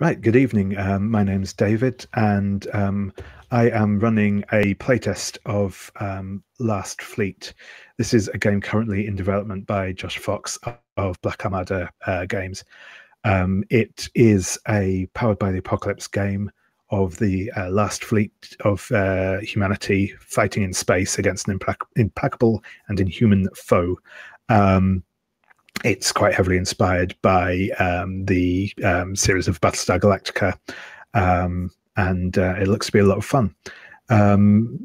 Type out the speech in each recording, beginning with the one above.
Right, good evening. Um, my name's David, and um, I am running a playtest of um, Last Fleet. This is a game currently in development by Josh Fox of Black Armada uh, Games. Um, it is a powered by the apocalypse game of the uh, last fleet of uh, humanity fighting in space against an implac- implacable and inhuman foe. Um, it's quite heavily inspired by um, the um, series of Battlestar Galactica, um, and uh, it looks to be a lot of fun. Um,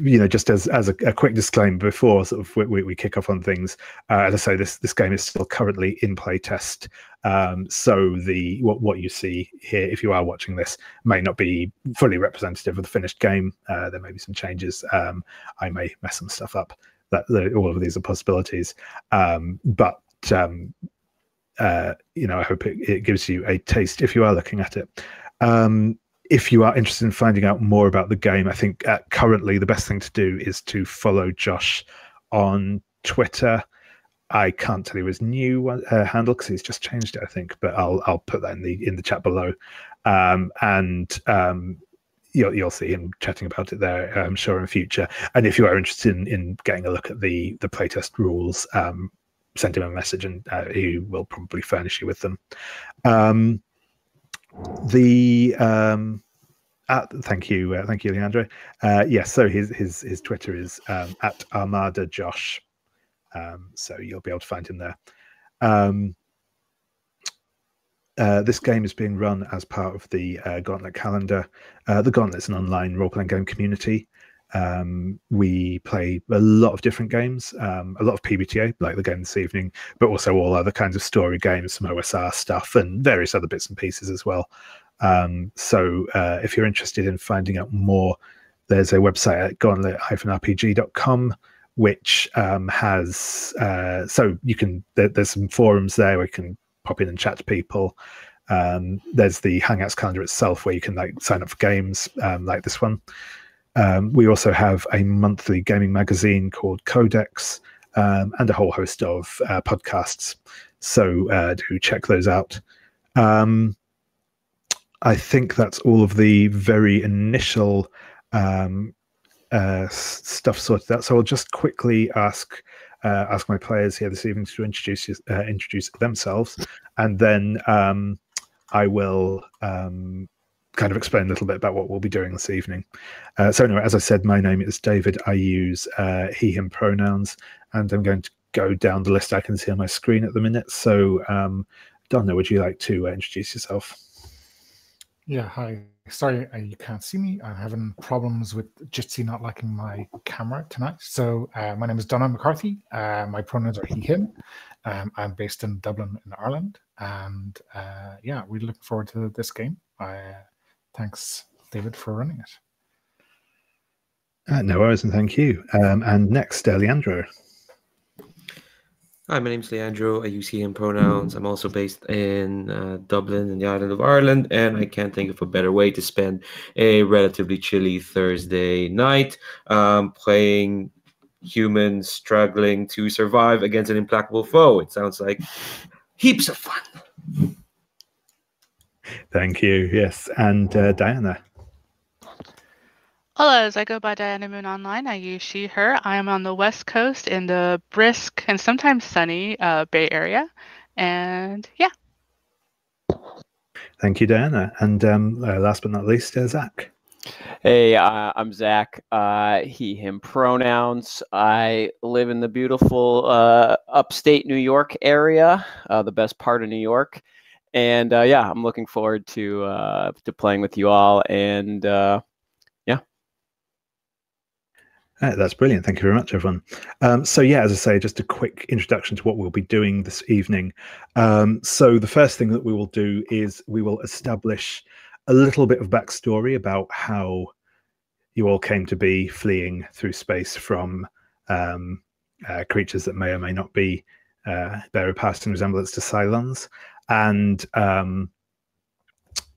you know, just as as a, a, quick disclaimer before sort of we, we kick off on things, uh, as I say, this this game is still currently in play test. Um, so the what what you see here, if you are watching this, may not be fully representative of the finished game. Uh, there may be some changes. Um, I may mess some stuff up. That all of these are possibilities, but um, uh, you know, I hope it, it, gives you a taste if you are looking at it. Um, if you are interested in finding out more about the game, I think uh, currently the best thing to do is to follow Josh on Twitter. I can't tell you his new uh, handle because he's just changed it, I think, but I'll I'll put that in the in the chat below, um, and um, you'll you'll see him chatting about it there, I'm sure in future. And if you are interested in, in getting a look at the the playtest rules, um, send him a message and uh, he will probably furnish you with them. Um, the um, at, thank you, uh, thank you, Leandro. Uh, yes, so his his his Twitter is um, at Armada Josh, um, so you'll be able to find him there. Um, uh, this game is being run as part of the uh, Gauntlet calendar. Uh, the Gauntlet's an online role-playing game community um, we play a lot of different games, um, a lot of PBTA, like the game this evening, but also all other kinds of story games, some OSR stuff, and various other bits and pieces as well. Um, so uh, if you're interested in finding out more, there's a website at gauntlet-rpg.com which um, has uh, so you can there, there's some forums there where you can pop in and chat to people. Um, there's the Hangouts calendar itself where you can like sign up for games um, like this one. Um, we also have a monthly gaming magazine called Codex um, and a whole host of uh, podcasts. So uh, do check those out. Um, I think that's all of the very initial um, uh, stuff sorted out. So I'll just quickly ask uh, ask my players here this evening to introduce uh, introduce themselves, and then um, I will um, kind of explain a little bit about what we'll be doing this evening. Uh, so anyway, as I said, my name is David. I use uh, he, him pronouns, and I'm going to go down the list I can see on my screen at the minute. So, um, Donna, would you like to uh, introduce yourself? Yeah, hi. Sorry, uh, you can't see me. I'm having problems with Jitsi not liking my camera tonight. So, uh, my name is Donna McCarthy. Uh, my pronouns are he, him. Um, I'm based in Dublin, in Ireland. And yeah, we're looking forward to this game. I Thanks, David, for running it. Uh, no worries, and thank you. Um, and next, uh, Leandro. Hi, my name is Leandro. I use he and pronouns. I'm also based in uh, Dublin, in the island of Ireland, and I can't think of a better way to spend a relatively chilly Thursday night um, playing humans struggling to survive against an implacable foe. It sounds like heaps of fun. Thank you. Yes. And uh, Diana. Hello, as I go by Diana Moon Online. I use she, her. I am on the West Coast in the brisk and sometimes sunny uh, Bay Area. And yeah. Thank you, Diana. And um, uh, last but not least, uh, Zach. Hey, uh, I'm Zach. Uh, he, him pronouns. I live in the beautiful uh, upstate New York area, uh, the best part of New York and uh, yeah, I'm looking forward to uh, to playing with you all. And uh, yeah, uh, that's brilliant. Thank you very much, everyone. Um, so yeah, as I say, just a quick introduction to what we'll be doing this evening. Um, so the first thing that we will do is we will establish a little bit of backstory about how you all came to be fleeing through space from um, uh, creatures that may or may not be uh, bear a passing resemblance to Cylons and um,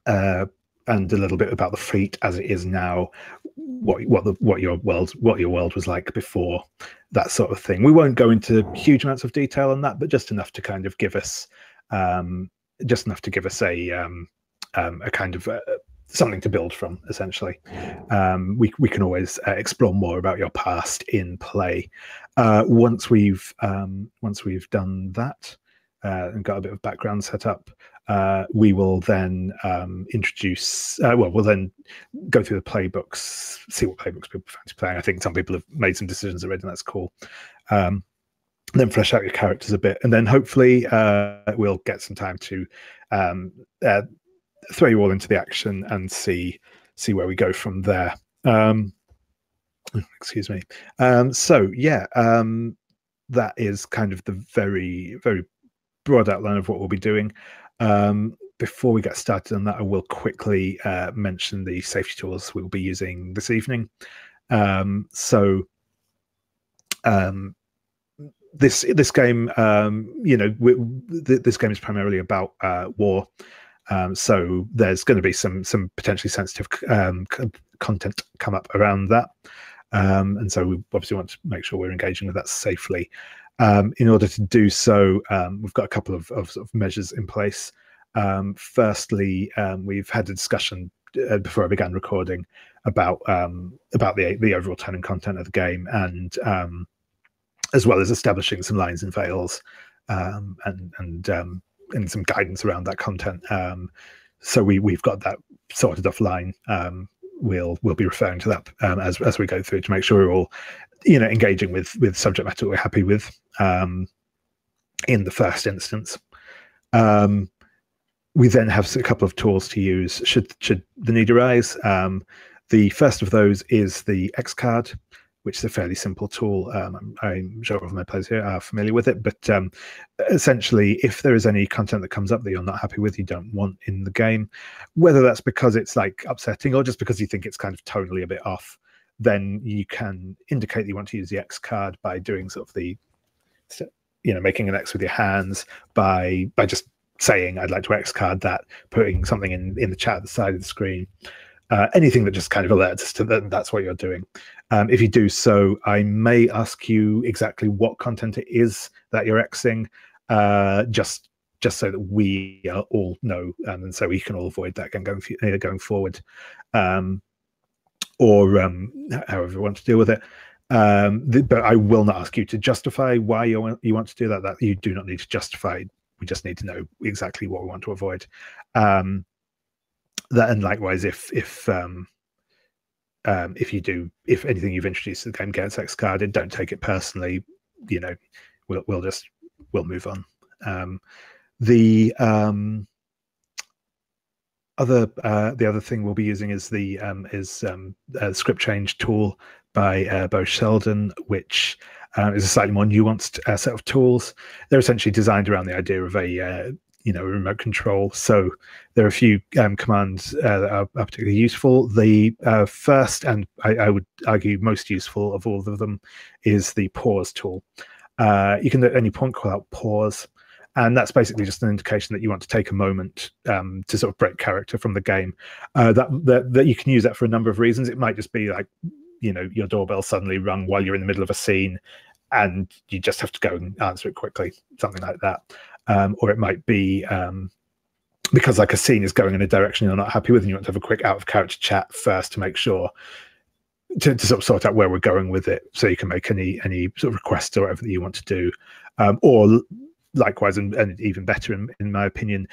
uh, and a little bit about the fleet as it is now, what what the what your world what your world was like before, that sort of thing. We won't go into huge amounts of detail on that, but just enough to kind of give us um, just enough to give us a um, um, a kind of uh, something to build from. Essentially, um, we we can always uh, explore more about your past in play. Uh, once we've um, once we've done that uh, and got a bit of background set up, uh, we will then um, introduce. Uh, well, we'll then go through the playbooks, see what playbooks people fancy playing. I think some people have made some decisions already, and that's cool. Um, then flesh out your characters a bit, and then hopefully uh, we'll get some time to um, uh, throw you all into the action and see see where we go from there. Um, excuse me. Um, so yeah, um, that is kind of the very very broad outline of what we'll be doing. Um, before we get started on that, I will quickly uh, mention the safety tools we'll be using this evening. Um, so um, this this game, um, you know, we, th- this game is primarily about uh, war. Um, so there's going to be some some potentially sensitive um, content come up around that, um, and so we obviously want to make sure we're engaging with that safely. Um, in order to do so, um, we've got a couple of, of, sort of measures in place. Um, firstly, um, we've had a discussion uh, before I began recording about um, about the the overall tone and content of the game, and as well as establishing some lines and veils and and and some guidance around that content. so we we've got that sorted offline we'll we'll be referring to that um, as as we go through to make sure we're all you know engaging with with subject matter we're happy with um, in the first instance. Um, we then have a couple of tools to use should should the need arise. Um, the first of those is the X card, which is a fairly simple tool. Um, I'm, I'm, sure all of my players here are familiar with it, but um, essentially, if there is any content that comes up that you're not happy with, you don't want in the game, whether that's because it's like upsetting or just because you think it's kind of tonally a bit off, then you can indicate that you want to use the X card by doing sort of the, you know, making an X with your hands by by just saying I'd like to X card that, putting something in in the chat at the side of the screen. Uh, anything that just kind of alerts us to that that's what you're doing. Um, if you do so, I may ask you exactly what content it is that you're Xing, uh, just just so that we all know, um, and so we can all avoid that going going, going forward. Um, or um, however you want to deal with it. Um, but I will not ask you to justify why you want, you want to do that. That you do not need to justify. We just need to know exactly what we want to avoid. Um, that and likewise, if if um, um, if you do, if anything you've introduced to the game gets X carded, don't take it personally. You know, we'll we'll just we'll move on. Um, the um, other uh, the other thing we'll be using is the um, is um, a script change tool by uh, Beau Sheldon, which uh, is a slightly more nuanced uh, set of tools. They're essentially designed around the idea of a uh, you know remote control. So there are a few um, commands uh, that are, particularly useful. The uh, first, and I, I, would argue most useful of all of them, is the pause tool. you can at any point call out pause and that's basically just an indication that you want to take a moment um, to sort of break character from the game. Uh, that, that that you can use that for a number of reasons. It might just be like, you know, your doorbell suddenly rung while you're in the middle of a scene, and you just have to go and answer it quickly, something like that. Um, or it might be um, because like a scene is going in a direction you're not happy with, and you want to have a quick out of character chat first to make sure. To, to, sort of sort out where we're going with it, so you can make any any sort of requests or whatever that you want to do, um, or likewise, and, and even better, in, in my opinion,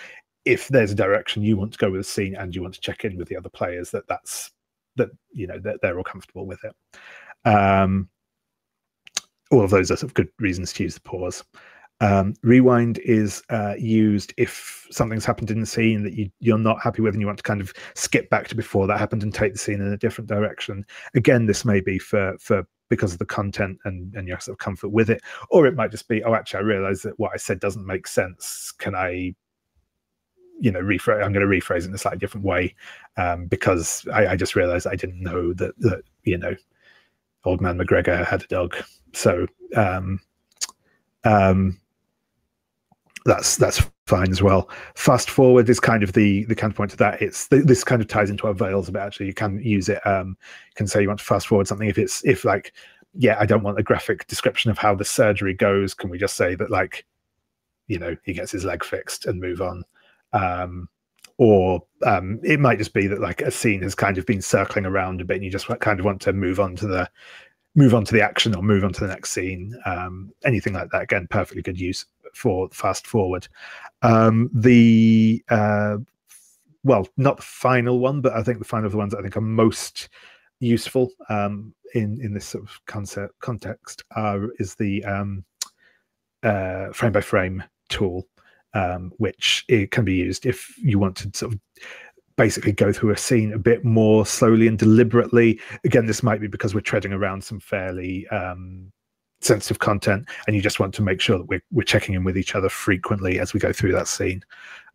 if there's a direction you want to go with the scene and you want to check in with the other players, that that's that you know that they're all comfortable with it. Um, all of those are sort of good reasons to use the pause. Um, rewind is uh, used if something's happened in the scene that you, you're not happy with and you want to kind of skip back to before that happened and take the scene in a different direction. Again, this may be for for because of the content and, and your sort of comfort with it. Or it might just be, oh, actually, I realize that what I said doesn't make sense. Can I, you know, rephrase? I'm going to rephrase it in a slightly different way um, because I, I just realized I didn't know that, that, you know, old man McGregor had a dog. So, um, um, that's that's fine as well. Fast forward is kind of the the counterpoint to that. It's this kind of ties into our veils a bit. Actually, you can use it. Um, you can say you want to fast forward something if it's if like, yeah, I don't want a graphic description of how the surgery goes. Can we just say that like, you know, he gets his leg fixed and move on? Um, or um, it might just be that like a scene has kind of been circling around a bit, and you just kind of want to move on to the move on to the action or move on to the next scene. Um, anything like that. Again, perfectly good use for fast forward. Um, the uh, well, not the final one, but I think the final of the ones I think are most useful um, in in this sort of concept context are is the um, uh, frame by frame tool um, which it can be used if you want to sort of basically go through a scene a bit more slowly and deliberately. Again, this might be because we're treading around some fairly um, sensitive content, and you just want to make sure that we're we're checking in with each other frequently as we go through that scene,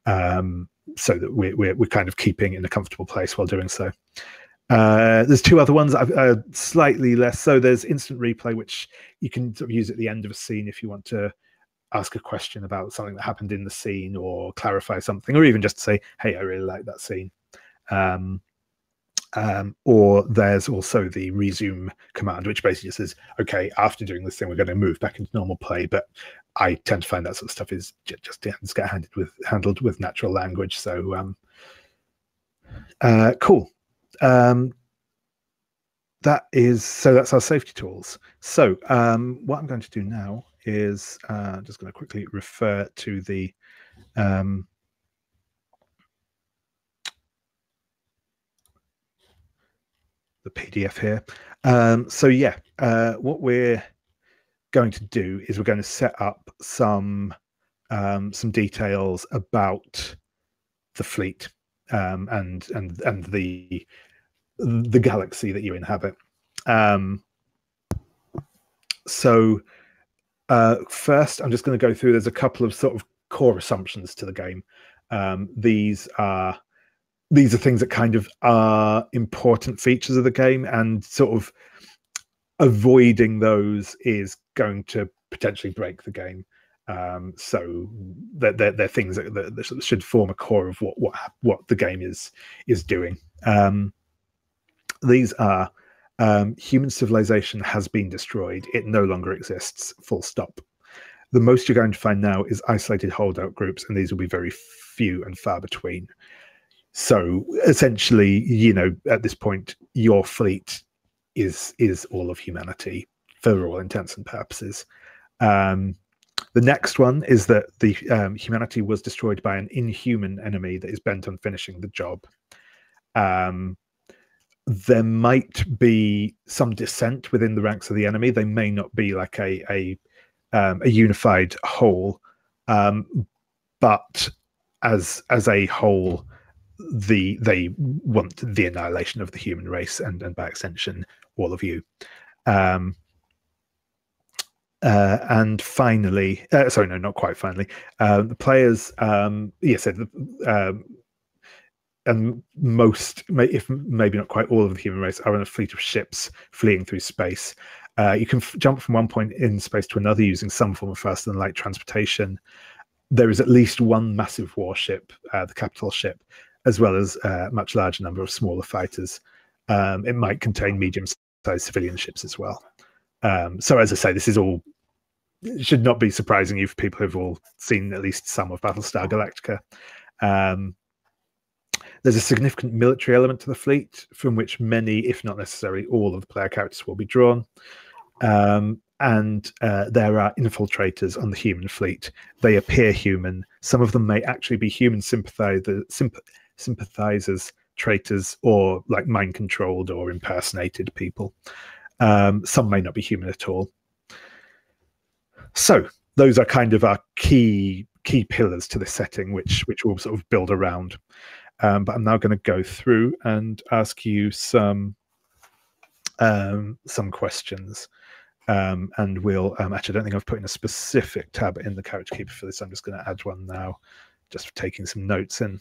um, so that we're, we're we're kind of keeping in a comfortable place while doing so. Uh, there's two other ones uh, slightly less so. There's instant replay, which you can sort of use at the end of a scene if you want to ask a question about something that happened in the scene or clarify something, or even just say, "Hey, I really like that scene." Um, um, or there's also the resume command, which basically just says, "Okay, after doing this thing, we're going to move back into normal play." But I tend to find that sort of stuff is just, just get handled with handled with natural language. So um, uh, cool. Um, that is so. That's our safety tools. So um, what I'm going to do now is uh, just going to quickly refer to the um, the PDF here. Um, so yeah, uh, what we're going to do is we're going to set up some um, some details about the fleet um, and and and the the galaxy that you inhabit. Um, so uh, first, I'm just going to go through. There's a couple of sort of core assumptions to the game. Um, these are these are things that kind of are important features of the game, and sort of avoiding those is going to potentially break the game. Um, so they're, they're, they're things that, that, that, should form a core of what what what the game is is doing. Um, these are um, human civilization has been destroyed. It no longer exists, full stop. The most you're going to find now is isolated holdout groups, and these will be very few and far between. So essentially, you know, at this point, your fleet is is all of humanity for all intents and purposes. Um, the next one is that the um, humanity was destroyed by an inhuman enemy that is bent on finishing the job. Um, there might be some dissent within the ranks of the enemy. They may not be like a a, um, a unified whole, um, but as as a whole, the they want the annihilation of the human race and and by extension all of you. Um, uh, and finally, uh, sorry, no, not quite finally. Uh, the players, um, yes, yeah, so the, and most, if maybe not quite all of the human race, are on a fleet of ships fleeing through space. Uh, you can f- jump from one point in space to another using some form of faster than light transportation. There is at least one massive warship, uh, the capital ship, as well as a much larger number of smaller fighters. Um, it might contain medium-sized civilian ships as well. Um, so, as I say, this is all should not be surprising you for people who've all seen at least some of Battlestar Galactica. Um, there's a significant military element to the fleet from which many, if not necessarily all, of the player characters will be drawn. Um, and uh, there are infiltrators on the human fleet. They appear human. Some of them may actually be human sympathizer, sympath- sympathizers, traitors, or like mind controlled or impersonated people. Um, some may not be human at all. So those are kind of our key key pillars to the setting, which which we'll sort of build around. Um, but I'm now going to go through and ask you some um, some questions. Um, and we'll um, actually, I don't think I've put in a specific tab in the character keeper for this. I'm just going to add one now, just for taking some notes in.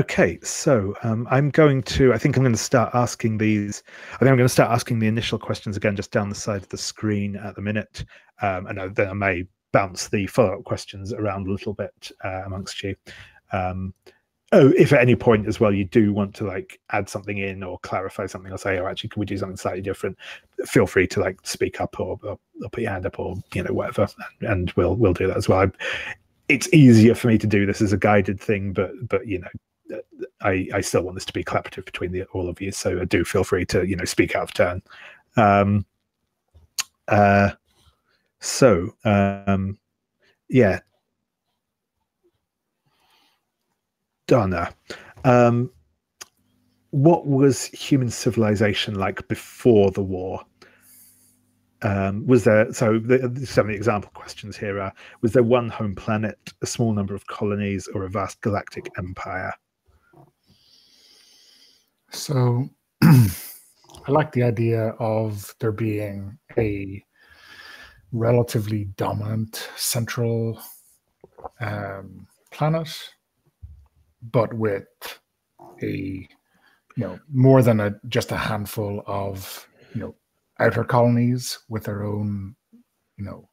Okay, so um, I'm going to. I think I'm going to start asking these. I think I'm going to start asking the initial questions again, just down the side of the screen at the minute, um, and then I may bounce the follow-up questions around a little bit uh, amongst you. Um, oh, if at any point as well you do want to like add something in or clarify something or say, oh, actually, can we do something slightly different? Feel free to like speak up or, or, or put your hand up or you know whatever, and we'll we'll do that as well. I, it's easier for me to do this as a guided thing, but but you know, I I still want this to be collaborative between the, all of you. So do feel free to you know speak out of turn. Um, uh, so um, yeah, Donna, um, what was human civilization like before the war? Um, was there so the, some of the example questions here are was there one home planet a small number of colonies or a vast galactic empire so i like the idea of there being a relatively dominant central um, planet but with a you know more than a just a handful of you know outer colonies with their own you know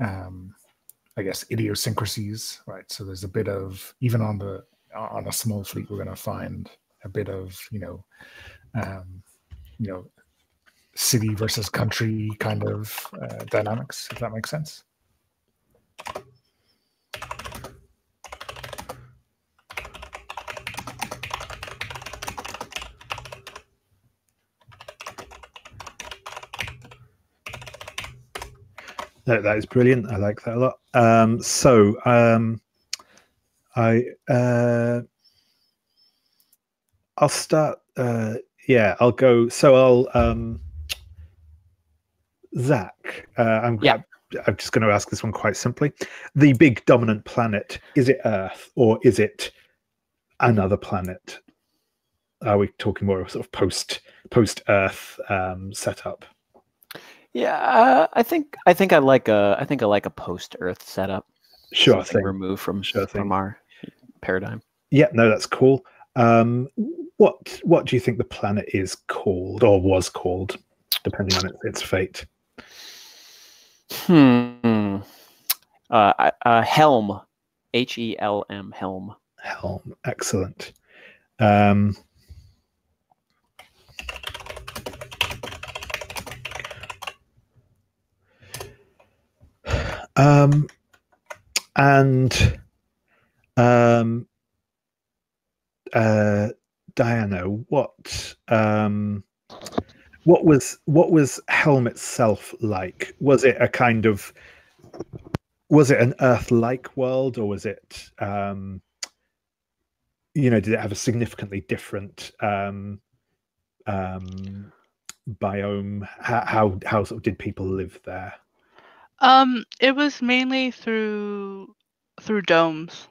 um i guess idiosyncrasies right? So there's a bit of even on the on a small fleet we're going to find a bit of you know um you know city versus country kind of uh, dynamics if that makes sense that, that is brilliant. I like that a lot. Um, so um, I uh, I'll start. Uh, yeah, I'll go. So I'll um, Zach. Uh, I'm yeah. I'm just going to ask this one quite simply. The big dominant planet is it Earth or is it another planet? Are we talking more of sort of post post Earth um, setup? Yeah, uh, I think I think I like a I think I like a post Earth setup. Sure Something thing. Removed from Sure thing. from our paradigm. Yeah, no, that's cool. Um, what what do you think the planet is called or was called, depending on its, its fate? Hmm. Uh, uh, Helm, H E L M, Helm. Helm. Excellent. Um, um, and um, uh, Diana, what um, what was what was Helm itself like? Was it a kind of was it an Earth-like world, or was it um, you know did it have a significantly different um, um, biome? How, how how sort of did people live there? Um, it was mainly through through domes.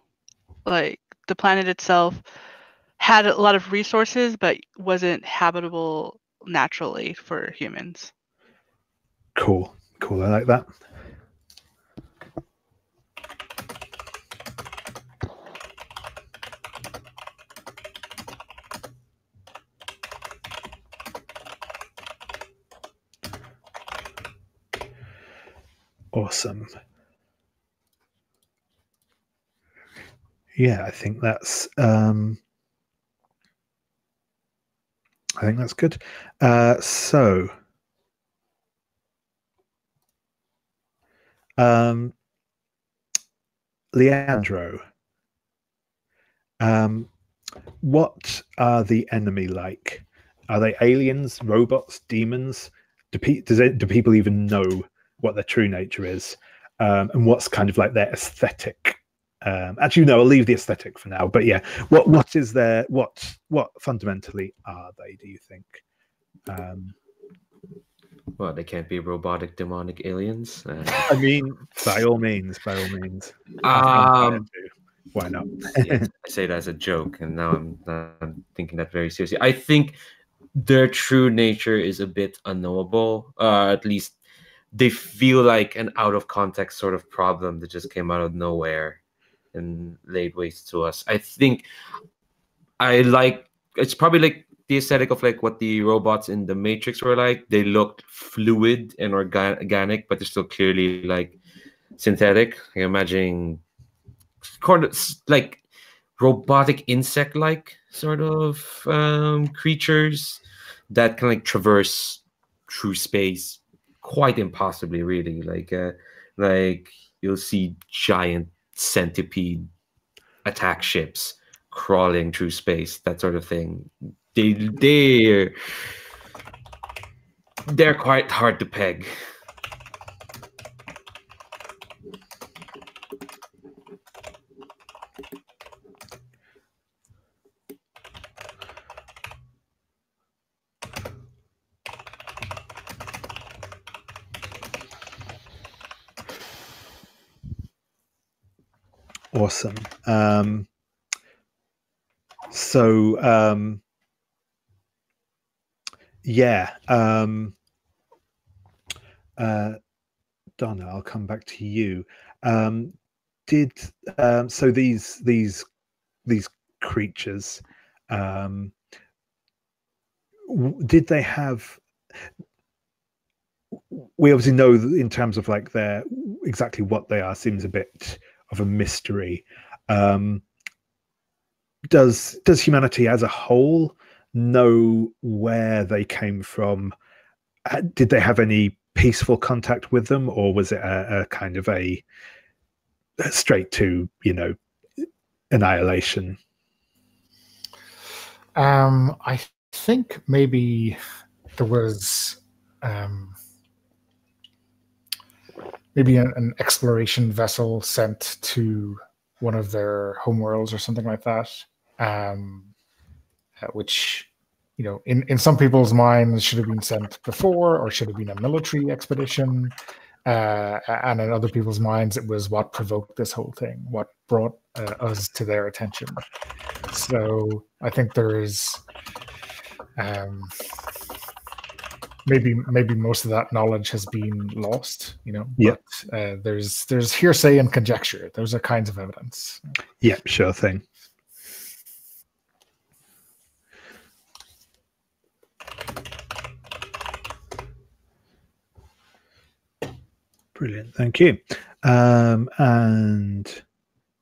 Like the planet itself had a lot of resources, but wasn't habitable naturally for humans. Cool, cool. I like that. Awesome. Yeah, I think that's um I think that's good. Uh so um Leandro um what are the enemy like? Are they aliens, robots, demons? Do, pe- it, do people even know what their true nature is um, and what's kind of like their aesthetic um, actually no i'll leave the aesthetic for now but yeah what what is their what what fundamentally are they do you think um, Well, they can't be robotic demonic aliens. Uh, i mean by all means by all means um, why not yeah, I say that as a joke, and now I'm, I'm thinking that very seriously. I think their true nature is a bit unknowable. Uh, at least they feel like an out of context sort of problem that just came out of nowhere and laid waste to us. I think I like it's probably like the aesthetic of like what the robots in the Matrix were like. They looked fluid and organic, but they're still clearly like synthetic. Like imagining like robotic insect-like sort of um, creatures that can like traverse through space quite impossibly, really. Like uh, like you'll see giant centipede attack ships crawling through space, that sort of thing. They they're they're quite hard to peg. Awesome. Um, so um, yeah, um, uh, Donna, I'll come back to you. Um, did um, so these these these creatures um, did they have we obviously know in terms of like their exactly what they are seems a bit of a mystery. Um does does humanity as a whole know where they came from? Uh, did they have any peaceful contact with them or was it a, a kind of a, a straight to you know annihilation? Um, I think maybe there was um, maybe an, exploration vessel sent to one of their homeworlds or something like that, um, uh, which you know, in, in some people's minds, should have been sent before or should have been a military expedition. Uh, and in other people's minds, it was what provoked this whole thing, what brought uh, us to their attention. So I think there is um, maybe maybe most of that knowledge has been lost. You know, Yeah. but uh, there's there's hearsay and conjecture. Those are kinds of evidence. yeah sure thing Brilliant, thank you. Um, and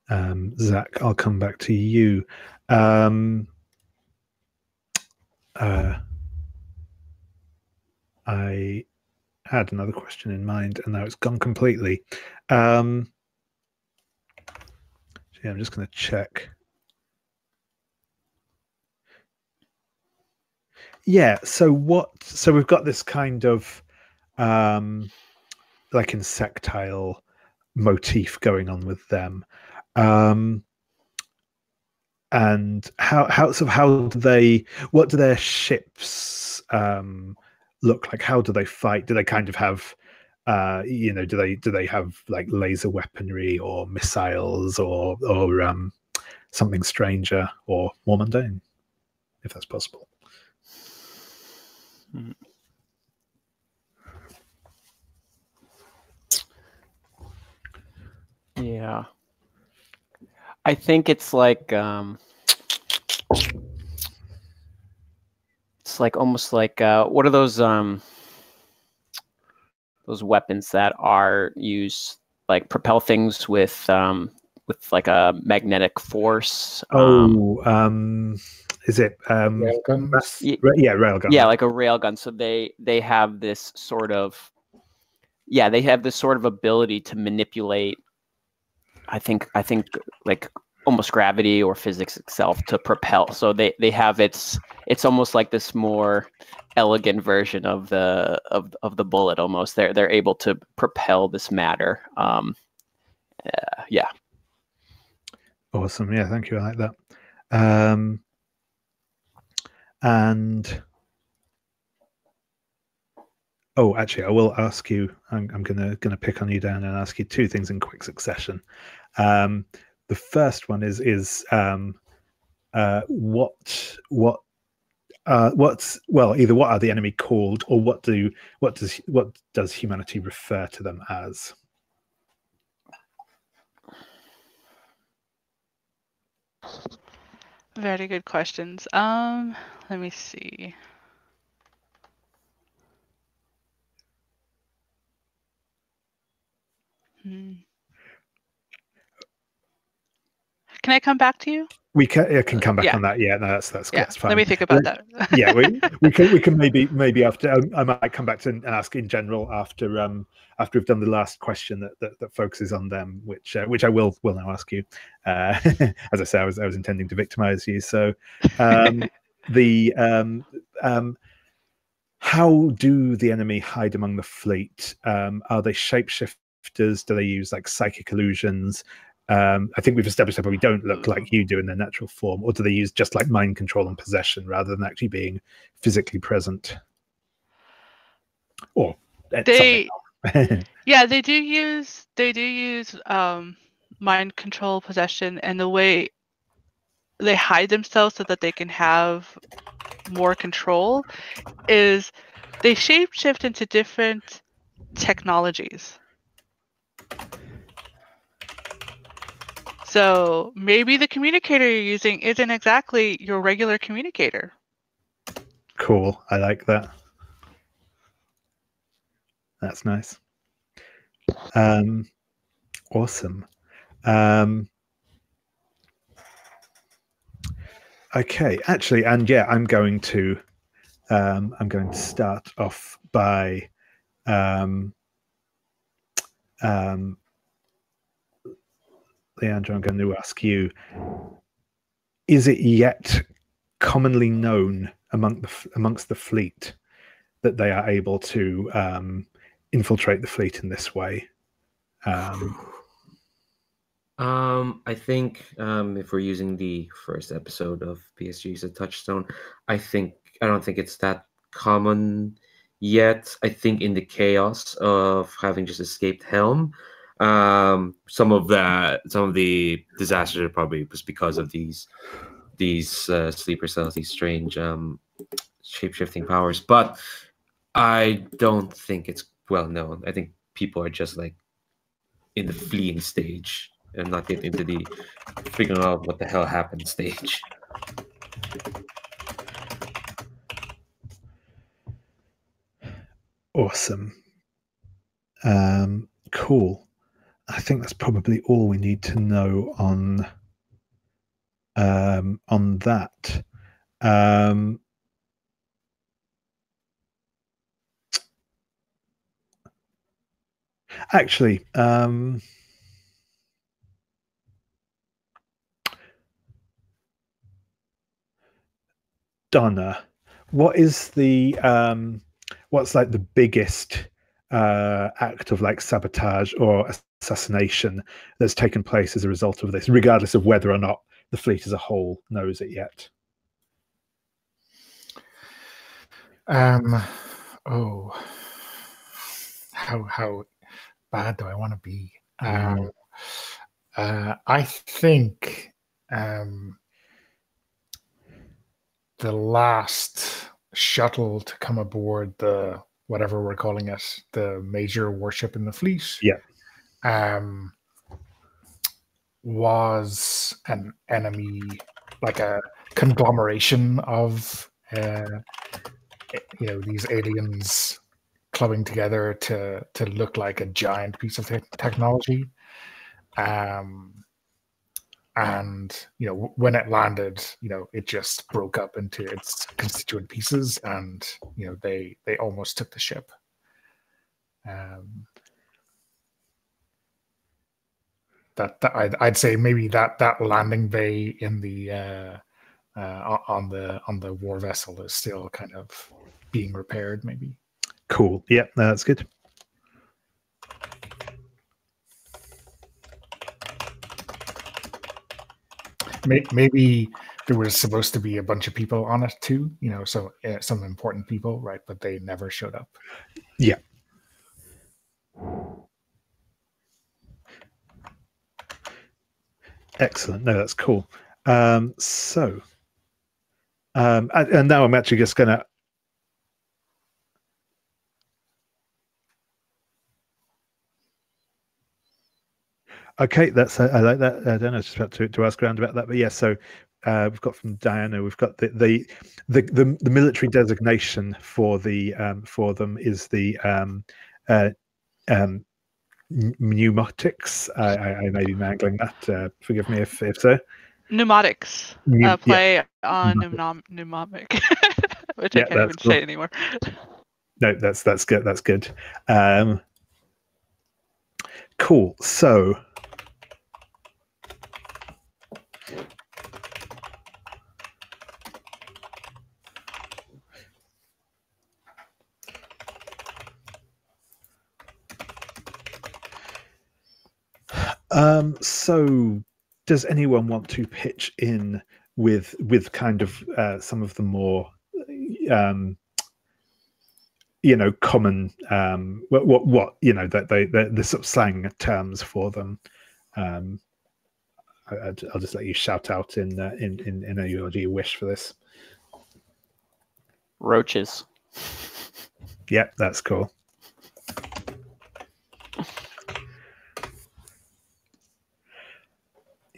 um, Zach, I'll come back to you. Um, uh, I had another question in mind, and now it's gone completely. Um, so yeah, I'm just going to check. Yeah. So what? So we've got this kind of um, like insectile motif going on with them. Um, and how how so how do they what do their ships um look like how do they fight? Do they kind of have uh you know do they do they have like laser weaponry or missiles or or um something stranger or more mundane if that's possible? Yeah. I think it's like um it's like almost like uh what are those um those weapons that are used like propel things with um with like a magnetic force um, oh um is it um Railguns. y- ra- yeah railgun yeah like a railgun so they they have this sort of yeah they have this sort of ability to manipulate i think i think like almost gravity or physics itself to propel so they they have its it's almost like this more elegant version of the of, of the bullet almost they're they're able to propel this matter um uh, yeah Awesome. Yeah, thank you. I like that. Um, and oh, actually, I will ask you. I'm, I'm gonna gonna pick on you, Dan, and ask you two things in quick succession. Um, the first one is is um, uh, what what uh, what's well either what are the enemy called or what do what does what does humanity refer to them as? Very good questions. Um, let me see. Hmm. Can I come back to you? We can, I can come back Yeah. on that. Yeah, no, that's that's, Yeah. that's fine. Let me think about that. yeah, we, we can we can maybe maybe after um, I might come back to and ask in general after um after we've done the last question that that, that focuses on them, which uh, which I will will now ask you. Uh, as I say, I was I was intending to victimize you. So um, the um, um, how do the enemy hide among the fleet? Um, are they shapeshifters? Do they use like psychic illusions? Um, I think we've established that probably don't look like you do in their natural form, or do they use just like mind control and possession rather than actually being physically present? Or uh, They. Yeah, they do use they do use um mind control possession and the way they hide themselves so that they can have more control is they shapeshift into different technologies. So maybe the communicator you're using isn't exactly your regular communicator. cool. I like that. That's nice. Um, awesome. Um, okay, actually, and yeah, I'm going to um, I'm going to start off by um, um, Leandro. I'm going to ask you: Is it yet commonly known among the amongst the fleet that they are able to um, infiltrate the fleet in this way? Um, Um, I think um, if we're using the first episode of BSG as a touchstone, I think I don't think it's that common yet. I think in the chaos of having just escaped Helm, um, some of that, some of the disasters are probably was because of these these uh, sleeper cells, these strange um, shape shifting powers. But I don't think it's well known. I think people are just like in the fleeing stage and not yet into the figuring out what the hell happened stage. Awesome. Um, cool. I think that's probably all we need to know on um, on that. Um, actually, um, Donna, what is the um, what's like the biggest uh, act of like sabotage or assassination that's taken place as a result of this, regardless of whether or not the fleet as a whole knows it yet? Um, oh, how how bad do I want to be? Um, uh, I think um, the last shuttle to come aboard the whatever we're calling it, the major warship in the fleet. Yeah. Um, was an enemy, like a conglomeration of, uh, you know, these aliens clubbing together to to look like a giant piece of te- technology. Um, and you know when it landed you know it just broke up into its constituent pieces and you know they they almost took the ship um that, that I'd, I'd say maybe that that landing bay in the uh uh on the on the war vessel is still kind of being repaired maybe Cool. Yeah, no, that's good. Maybe there was supposed to be a bunch of people on it too you know so uh, some important people right but they never showed up Yeah. Excellent. No, that's cool. Um, so, um, and, and now I'm actually just going Okay, that's I like that. I don't know, just about to, to ask around about that, but yeah. So uh, we've got from Diana. We've got the the the, the, the military designation for the um, for them is the um, uh, um, Mneumotics. I, I, I may be mangling that. Uh, forgive me if if so. Mneumotics. Pneu- uh, play on Pneumatic. pneumatic, pneumatic which Yeah, I can't even cool. say anymore. No, that's that's good. That's good. Um, cool. So. Um, so does anyone want to pitch in with with kind of uh, some of the more um, you know common um what what, what you know that they the, the sort of slang terms for them? Um I, I'll I'll just let you shout out in uh, in in in any order you wish for this. Roaches. yep that's cool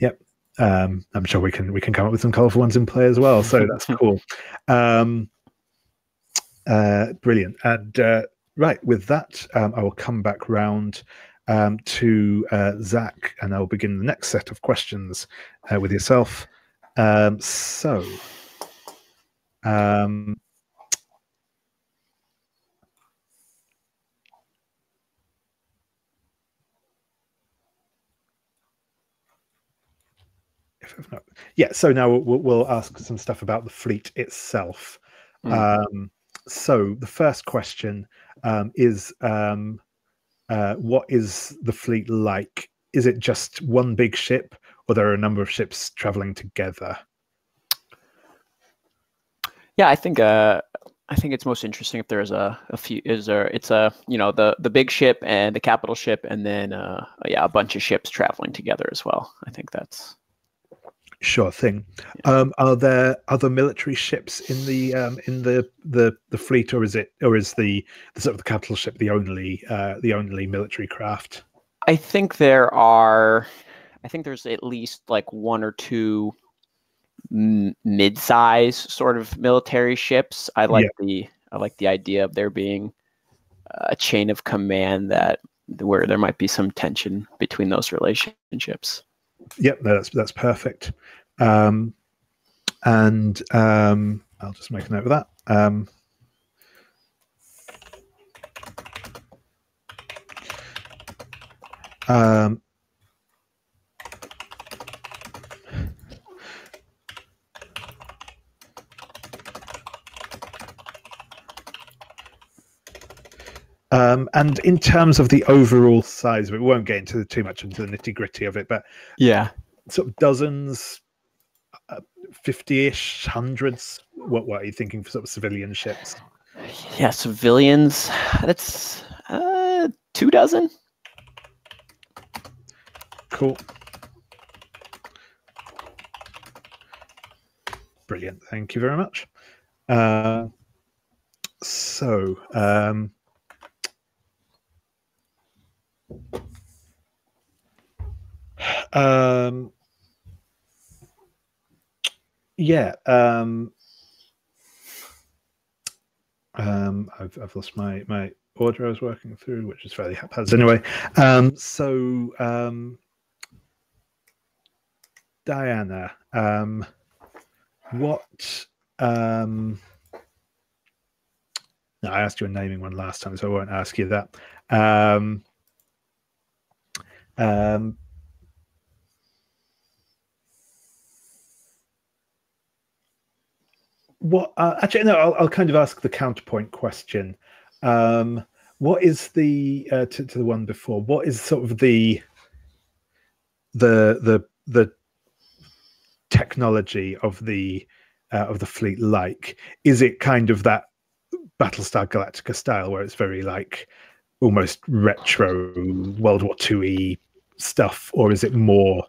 yep um i'm sure we can we can come up with some colorful ones in play as well so that's cool. Um uh brilliant. And uh right with that um i will come back round um to uh zach and i'll begin the next set of questions uh, with yourself. Um so um not, yeah. So now we'll, we'll ask some stuff about the fleet itself. Um, so the first question um, is, um, uh, what is the fleet like? Is it just one big ship, or there are a number of ships traveling together? Yeah, I think uh, I think it's most interesting if there's a, a few is there it's a you know the the big ship and the capital ship and then uh, yeah a bunch of ships traveling together as well. I think that's Sure thing. Um, are there other military ships in the um, in the, the the fleet, or is it or is the, the sort of the capital ship the only uh, the only military craft? I think there are I think there's at least like one or two m- mid-size sort of military ships. I like the I like the idea of there being a chain of command that where there might be some tension between those relationships. Yep, no, that's that's perfect. Um, and um, I'll just make a note of that. Um, um, um, and in terms of the overall size we won't get into the, too much into the nitty gritty of it, but Yeah. sort of dozens, uh, fifty-ish, hundreds. What what are you thinking for sort of civilian ships? Yeah, civilians. That's uh, two dozen. Cool. Brilliant. Thank you very much. Uh, so, um, um, yeah. Um, um, I've, I've lost my, my order I was working through, which is fairly haphazard anyway. Um, so, um, Diana, um, what? Um, no, I asked you a naming one last time, so I won't ask you that. Um, um, what? Uh, actually, no. I'll, I'll kind of ask the counterpoint question. Um, what is the uh, to, to the one before? What is sort of the the the the technology of the uh, of the fleet like? Is it kind of that Battlestar Galactica style where it's very like almost retro World War II stuff, or is it more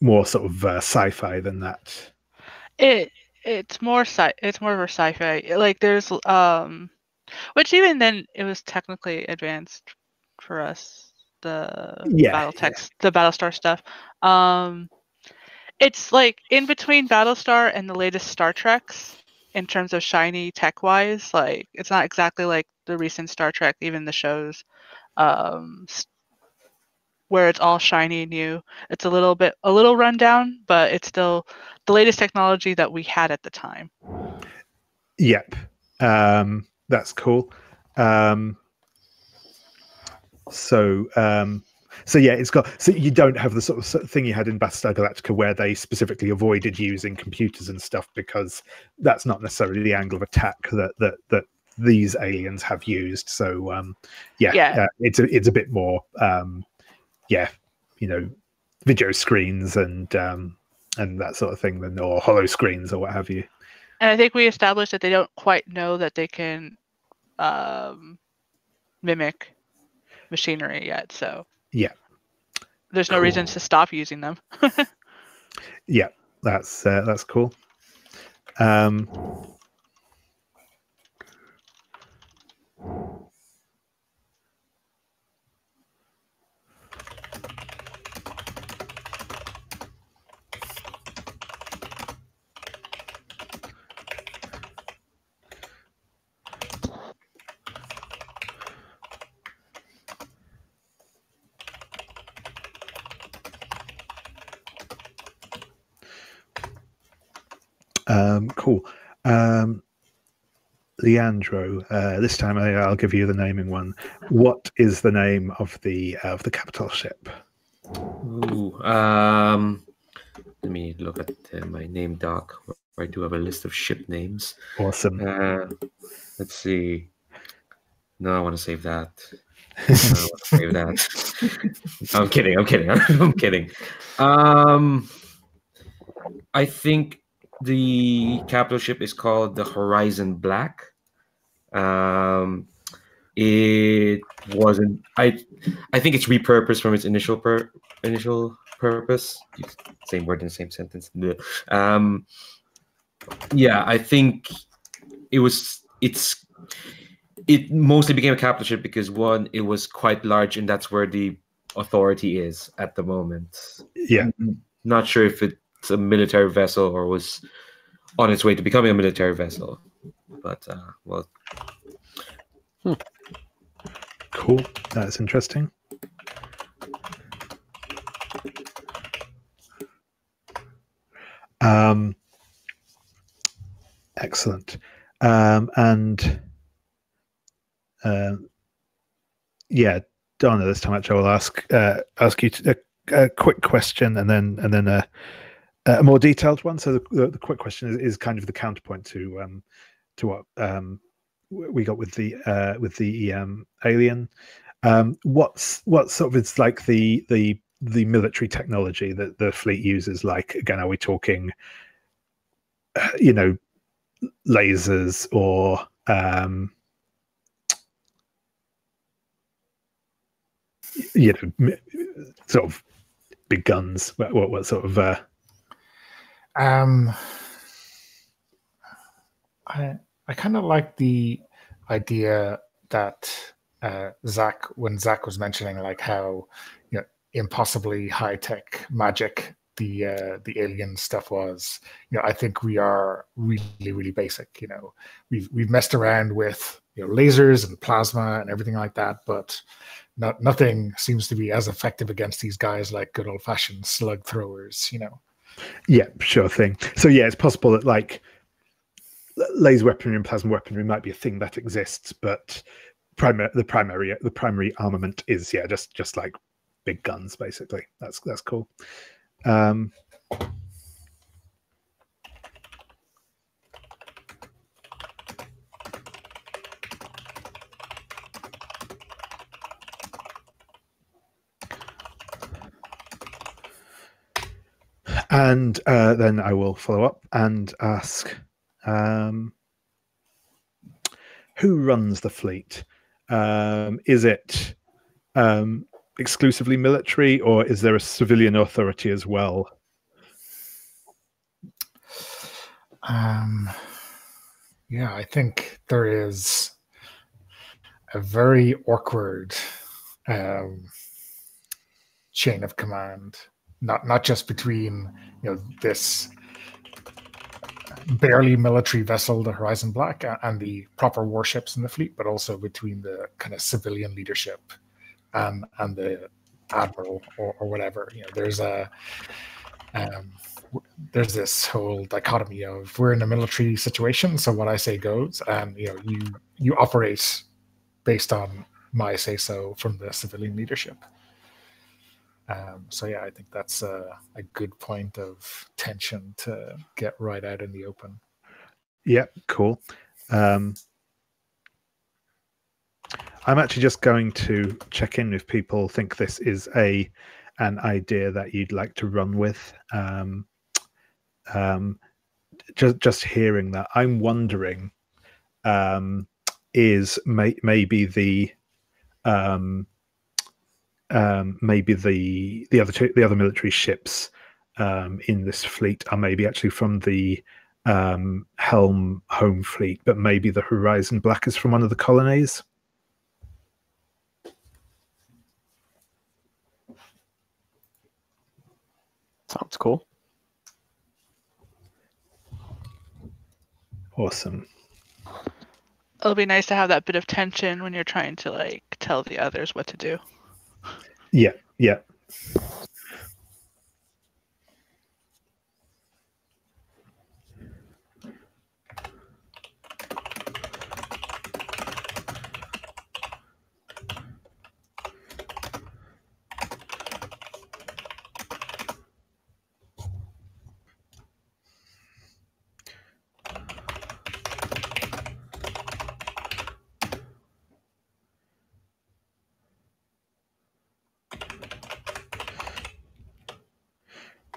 more sort of uh, sci-fi than that? It it's more sci it's more of a sci-fi. Like there's um which even then it was technically advanced for us the Yeah, battle text the Battlestar stuff. Um It's like in between Battlestar and the latest Star Treks in terms of shiny tech wise. Like it's not exactly like the recent Star Trek, even the shows, um, where it's all shiny and new. It's a little bit a little rundown, but it's still the latest technology that we had at the time. Yep, um, that's cool. Um, so um, so yeah, it's got so you don't have the sort of thing you had in Battlestar Galactica where they specifically avoided using computers and stuff because that's not necessarily the angle of attack that that that these aliens have used. So um, yeah, Yeah. Uh, it's a it's a bit more um, yeah, you know, video screens and um, and that sort of thing than or hollow screens or what have you. And I think we established that they don't quite know that they can um, mimic machinery yet. So Yeah. there's no reason to stop using them. Yeah, that's uh, that's cool. Um, Um, cool. Um, Leandro, uh, this time I, I'll give you the naming one. What is the name of the uh, of the capital ship? Ooh, um, let me look at uh, my name doc. I do have a list of ship names. Awesome. Uh, let's see. No, I want to save that. No, I want to save that. I'm kidding. I'm kidding. I'm kidding. Um, I think the capital ship is called the Horizon Black. Um, it wasn't. I I think it's repurposed from its initial per initial purpose. Same word in the same sentence. Um, yeah, I think it was. It's it mostly became a capital ship because one, it was quite large, and that's where the authority is at the moment. Yeah. Not sure if it's a military vessel or was on its way to becoming a military vessel. But uh, well, Cool. That's interesting. Um, excellent. Um, and uh, yeah, Donna, this time actually, I will ask uh, ask you to, a, a quick question and then and then a, a more detailed one. So the, the, the quick question is, is kind of the counterpoint to um, to what um, we got with the uh, with the um, alien. Um, what's what sort of it's like the the the military technology that the fleet uses? Like again, are we talking, uh, you know, lasers or um, you know, sort of big guns? What, what, what sort of uh, Um, I I kind of like the idea that uh, Zach, when Zach was mentioning like how you know impossibly high tech magic the uh, the alien stuff was. You know, I think we are really really basic. You know, we've we've messed around with you know lasers and plasma and everything like that, but not nothing seems to be as effective against these guys like good old fashioned slug throwers. You know. Yeah, sure thing. So yeah, it's possible that like laser weaponry and plasma weaponry might be a thing that exists, but primary the primary the primary armament is yeah, just just like big guns basically. That's that's cool. Um, and uh, then I will follow up and ask um, who runs the fleet? Um, is it um, exclusively military or is there a civilian authority as well? Um, yeah, I think there is a very awkward um, chain of command not not just between you know this barely military vessel, the Horizon Black, and the proper warships in the fleet, but also between the kind of civilian leadership and and the admiral or, or whatever. You know, there's a um, there's this whole dichotomy of we're in a military situation, so what I say goes, and you know you you operate based on my say so from the civilian leadership. Um, so yeah, I think that's a, a, good point of tension to get right out in the open. Yeah, cool. Um, I'm actually just going to check in if people think this is a an idea that you'd like to run with. Um, um, just just hearing that, I'm wondering um, is may, maybe the um, um, maybe the the other two, the other military ships um, in this fleet are maybe actually from the um, Helm home fleet, but maybe the Horizon Black is from one of the colonies. Sounds cool. Awesome. It'll be nice to have that bit of tension when you're trying to like tell the others what to do. Yeah, yeah.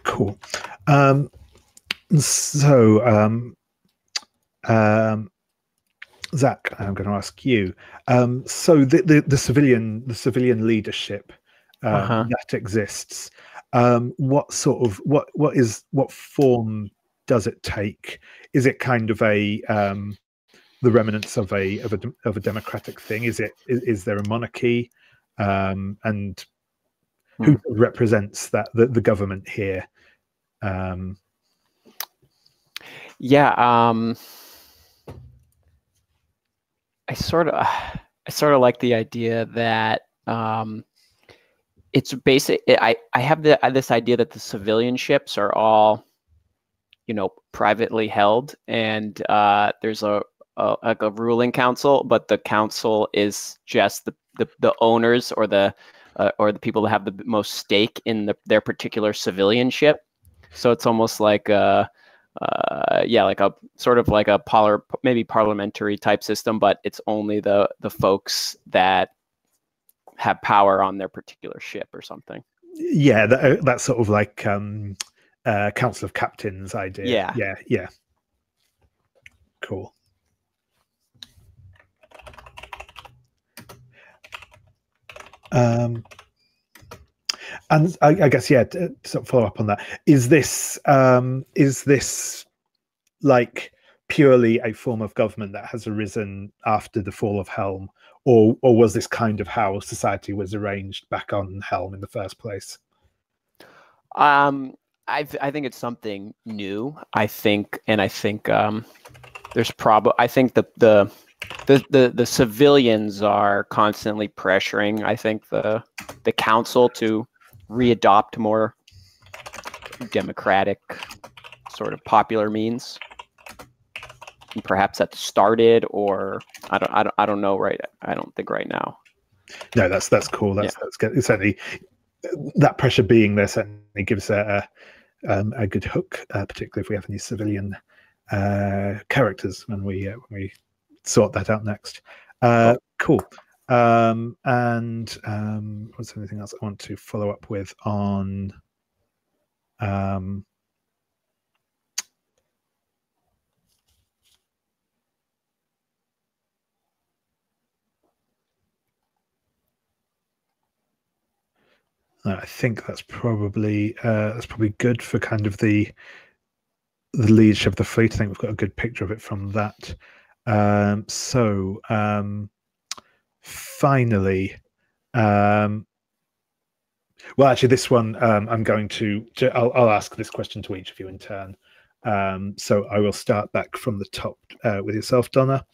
Cool. Um, so, um, um, Zach, I'm going to ask you. Um, so, the, the, the civilian the civilian leadership um, uh-huh. that exists. Um, what sort of what what is what form does it take? Is it kind of a um, the remnants of a of a of a democratic thing? Is it is, is there a monarchy? Um, and who hmm. represents that the, the government here? Um, yeah, um, I sort of, I sort of like the idea that um, it's basic. I I have the this idea that the civilian ships are all, you know, privately held, and uh, there's a, a a ruling council, but the council is just the the, the owners or the uh, or the people that have the most stake in the, their particular civilian ship. So it's almost like a, uh, yeah, like a sort of like a polar, maybe parliamentary type system, but it's only the the folks that have power on their particular ship or something. Yeah, that, uh, that's sort of like um, uh, Council of Captains idea. Yeah, yeah, yeah. Cool. Um, and I, I, guess yeah, to, follow up on that, is this um, is this like purely a form of government that has arisen after the fall of Helm, or or was this kind of how society was arranged back on Helm in the first place? Um, I I think it's something new. I think, and I think um, there's probably I think the the the, the the civilians are constantly pressuring i think the the council to readopt more democratic sort of popular means. And perhaps that started or I don't, I don't I don't know right I don't think right now. No, that's that's cool. That's yeah. that's good. Certainly that pressure being there certainly gives a a, um, a good hook, uh, particularly if we have any civilian uh, characters when we uh, when we sort that out next. Uh, cool. Um, and um, what's anything else I want to follow up with on? Um, I think that's probably uh, that's probably good for kind of the the leadership of the fleet. I think we've got a good picture of it from that. Um, so um, finally, um, well, actually, this one um, I'm going to. to I'll, I'll, ask this question to each of you in turn. Um, so I will start back from the top uh, with yourself, Donna.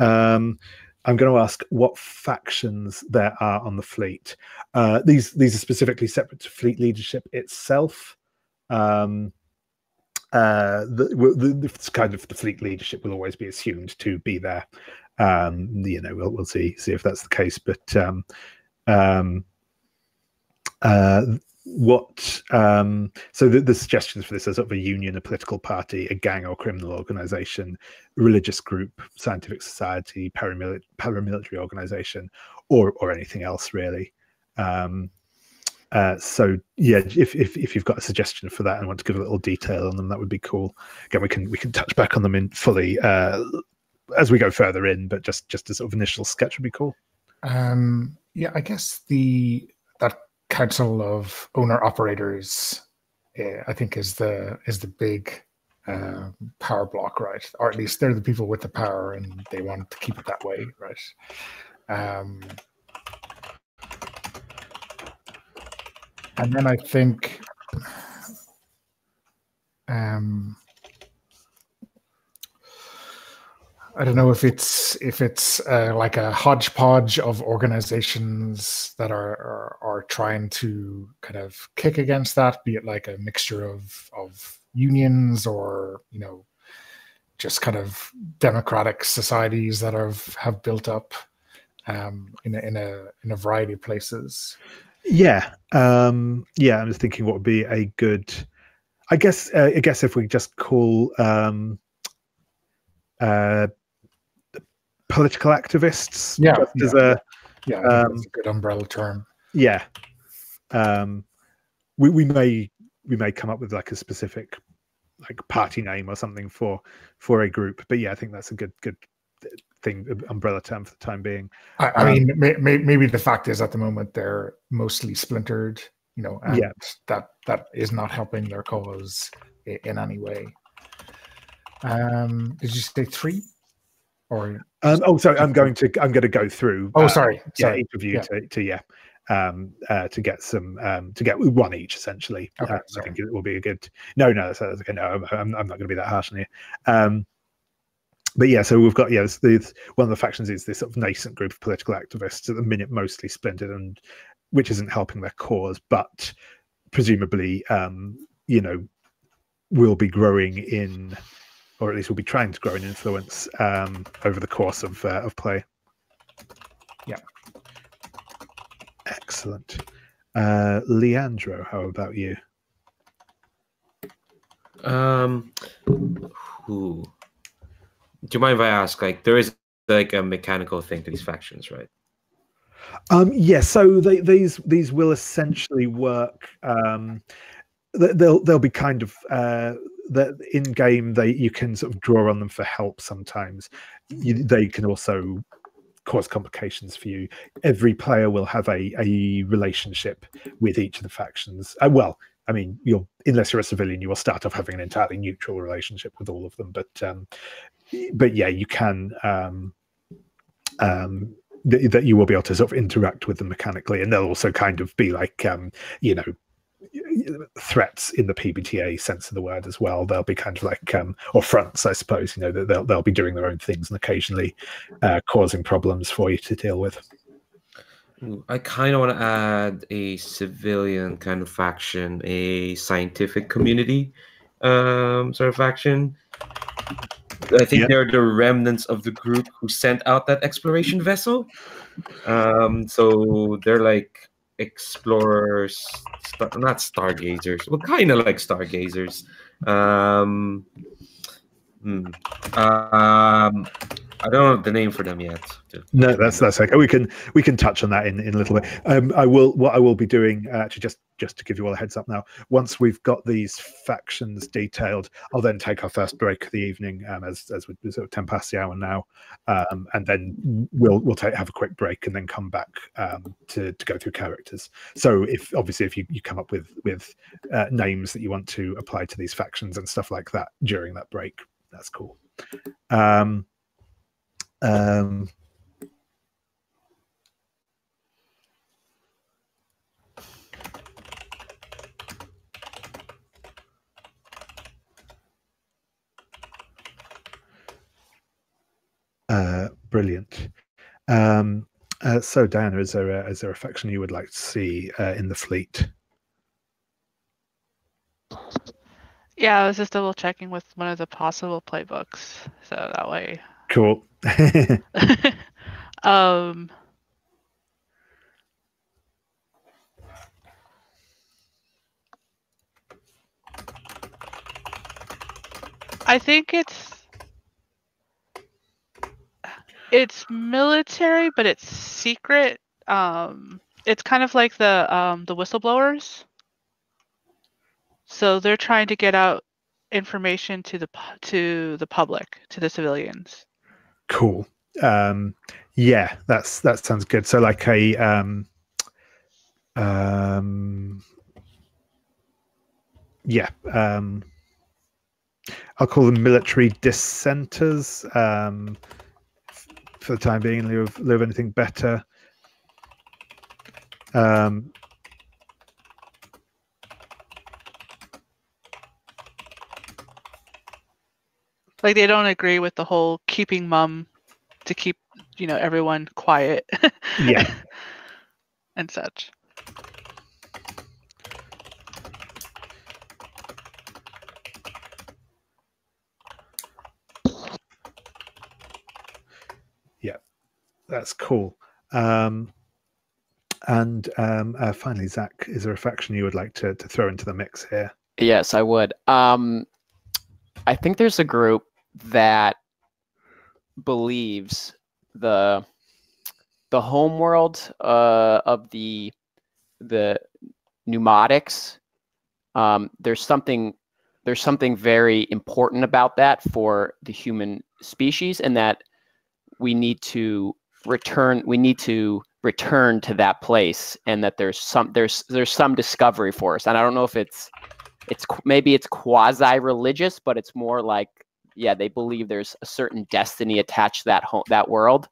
Um, I'm going to ask what factions there are on the fleet. Uh, these these are specifically separate to fleet leadership itself. Um, uh, the, the, the, kind of the fleet leadership will always be assumed to be there. Um, you know, we'll we'll see see if that's the case, but um, um, uh, what um, so the, the, suggestions for this are sort of a union a political party a gang or criminal organization religious group scientific society paramilitary, paramilitary organization or or anything else really. Um, uh, so yeah if, if if you've got a suggestion for that and want to give a little detail on them that would be cool. Again we can we can touch back on them in fully uh, as we go further in but just just a sort of initial sketch would be cool um yeah i guess the that council of owner operators, uh, I think, is the is the big uh, power block, right? Or at least they're the people with the power, and they want to keep it that way, right? Um, and then I think um, I don't know if it's if it's uh, like a hodgepodge of organizations that are, are, are trying to kind of kick against that, be it like a mixture of of unions or you know just kind of democratic societies that have have built up um, in a, in a in a variety of places. Yeah, um, yeah. I'm just thinking what would be a good. I guess uh, I guess if we just call um, uh, political activists. Yeah, yeah. as a yeah, um, that's a good umbrella term. Yeah, um, we we may we may come up with like a specific like party name or something for for a group, but yeah, I think that's a good good thing umbrella term for the time being. I, I um, mean, may, may, maybe the fact is at the moment they're mostly splintered, you know, and yeah. that that is not helping their cause in, in any way. Um, did you say three? Or um, oh, sorry, I'm going to I'm going to go through. Oh, uh, sorry, yeah, each of you yeah. to, to yeah, um, uh, to get some um, to get one each essentially. Okay, uh, I think it will be a good. No, no, that's, that's okay. No, I'm, I'm not going to be that harsh on you. Um, but yeah, so we've got yeah, this, one of the factions is this sort of nascent group of political activists at the minute, mostly splintered, and which isn't helping their cause, but presumably, um, you know, will be growing in or at least will be trying to grow in influence um, over the course of uh, of play. Yeah. Excellent. Uh, Leandro, how about you? Um, who? Do you mind if I ask? Like, there is like a mechanical thing to these factions, right? Um, yeah. So they, these these will essentially work. Um, they'll they'll be kind of uh, that in game they you can sort of draw on them for help sometimes. You, they can also cause complications for you. Every player will have a, a relationship with each of the factions. Uh, well i mean you'll unless you're a civilian you will start off having an entirely neutral relationship with all of them. But um but yeah you can um um that you will be able to sort of interact with them mechanically. And they'll also kind of be like um you know threats in the PBTA sense of the word as well. They'll be kind of like um, or fronts, I suppose. You know, they'll they'll be doing their own things and occasionally uh, causing problems for you to deal with. I kind of want to add a civilian kind of faction, a scientific community um, sort of faction. I think they're the remnants of the group who sent out that exploration vessel. Um, so they're like explorers, star, not stargazers, well, kind of like stargazers. Um, hmm, um, I don't know the name for them yet. No, that's that's okay. We can we can touch on that in, in a little bit. Um, I will what I will be doing uh, just just to give you all a heads up now. Once we've got these factions detailed, I'll then take our first break of the evening, um, as as we sort of ten past the hour now, um, and then we'll we'll take have a quick break and then come back um, to to go through characters. So if obviously if you, you come up with with uh, names that you want to apply to these factions and stuff like that during that break, that's cool. Um, um, uh, brilliant. Um, uh, so, Diana, is there a, is there a faction you would like to see uh, in the fleet? Yeah, I was just double checking with one of the possible playbooks, so that way Cool. um. I think it's it's military, but it's secret. Um, it's kind of like the um, the whistleblowers. So they're trying to get out information to the to the public, to the civilians. Cool. Um, yeah, that's that sounds good. So like a um, um, yeah, um, I'll call them military dissenters. Um, for the time being in lieu of, lieu of anything better. Um, like they don't agree with the whole keeping mum to keep you know everyone quiet yeah and such Yeah. that's cool. Um, and um, uh, finally, Zach, is there a faction you would like to, to throw into the mix here? Yes, I would. Um, I think there's a group that believes the the home world uh, of the the Mneumotics. Um, there's something there's something very important about that for the human species, and that we need to return we need to return to that place and that there's some there's there's some discovery for us and i don't know if it's it's maybe it's quasi religious but it's more like yeah they believe there's a certain destiny attached to that home that world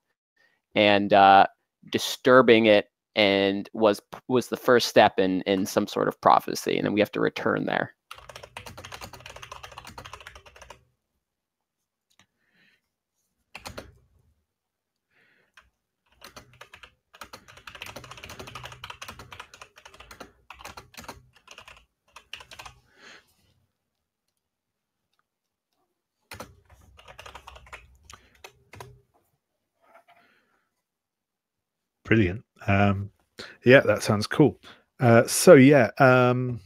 and uh disturbing it and was was the first step in in some sort of prophecy and then we have to return there Brilliant. Um, yeah, that sounds cool. Uh, so yeah, um,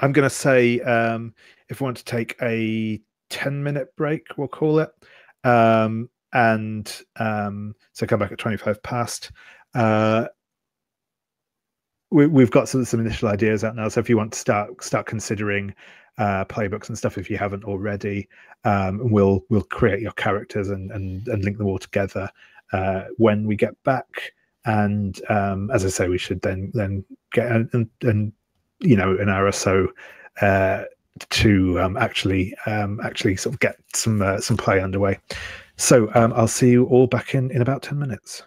I'm going to say um, if we want to take a 10 minute break, we'll call it. Um, and um, so come back at 25 past. Uh, we, have got some, some initial ideas out now. So if you want to start start considering uh, playbooks and stuff if you haven't already. Um, we'll we'll create your characters and and, and link them all together uh, when we get back. And um, as I say, we should then then get and, and you know an hour or so uh, to um, actually um, actually sort of get some uh, some play underway. So um, I'll see you all back in in about ten minutes.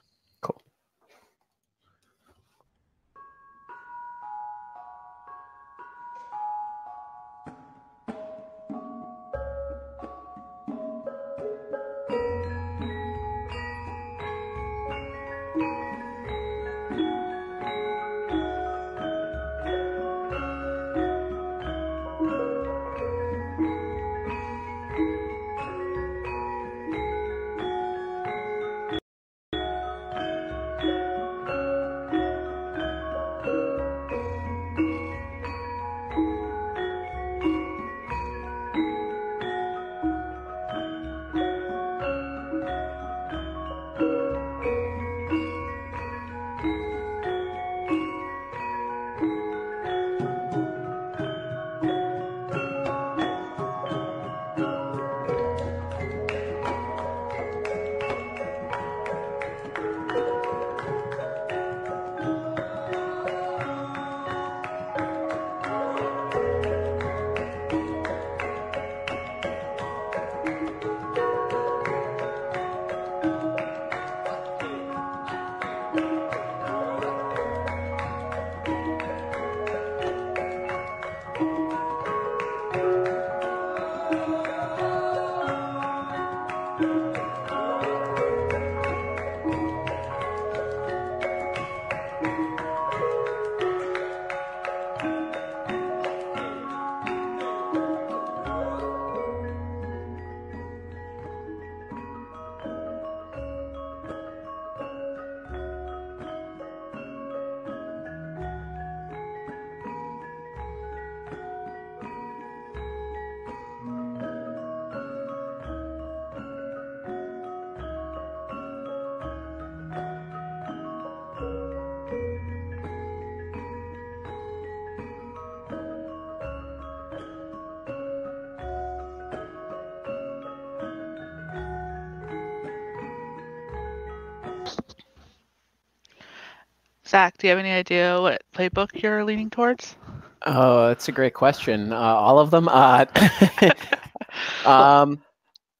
Zach, do you have any idea what playbook you're leaning towards? Oh, that's a great question. Uh, all of them. Uh, um,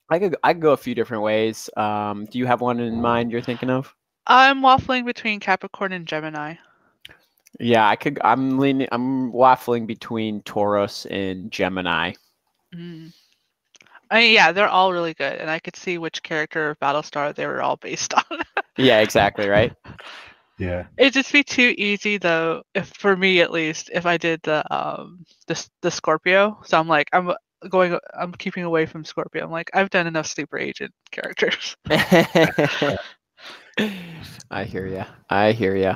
I could I could go a few different ways. Um, do you have one in mind you're thinking of? I'm waffling between Capricorn and Gemini. Yeah, I could. I'm leaning. I'm waffling between Taurus and Gemini. Mm. I mean, yeah, they're all really good, and I could see which character of Battlestar they were all based on. Yeah, exactly right. Yeah. It'd just be too easy though, if for me at least, if I did the um the the Scorpio. So I'm like, I'm going, I'm keeping away from Scorpio. I'm like, I've done enough sleeper agent characters. I hear ya. I hear ya.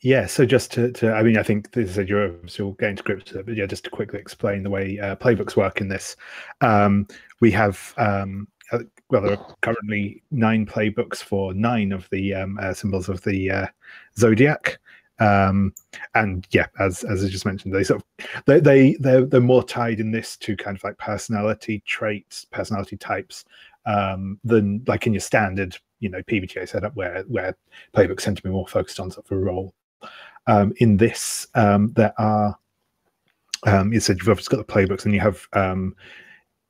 Yeah, so just to, to I mean, I think this is a, you're still getting to grips with it, but yeah, just to quickly explain the way uh, playbooks work in this. Um, we have, um, well, there are currently nine playbooks for nine of the um, uh, symbols of the uh, zodiac. Um, and yeah, as as I just mentioned, they sort of they they they're, they're more tied in this to kind of like personality traits, personality types, um, than like in your standard, you know, PBTA setup where where playbooks tend to be more focused on sort of a role. Um, in this, um, there are, um, you said you've obviously got the playbooks, and you have um,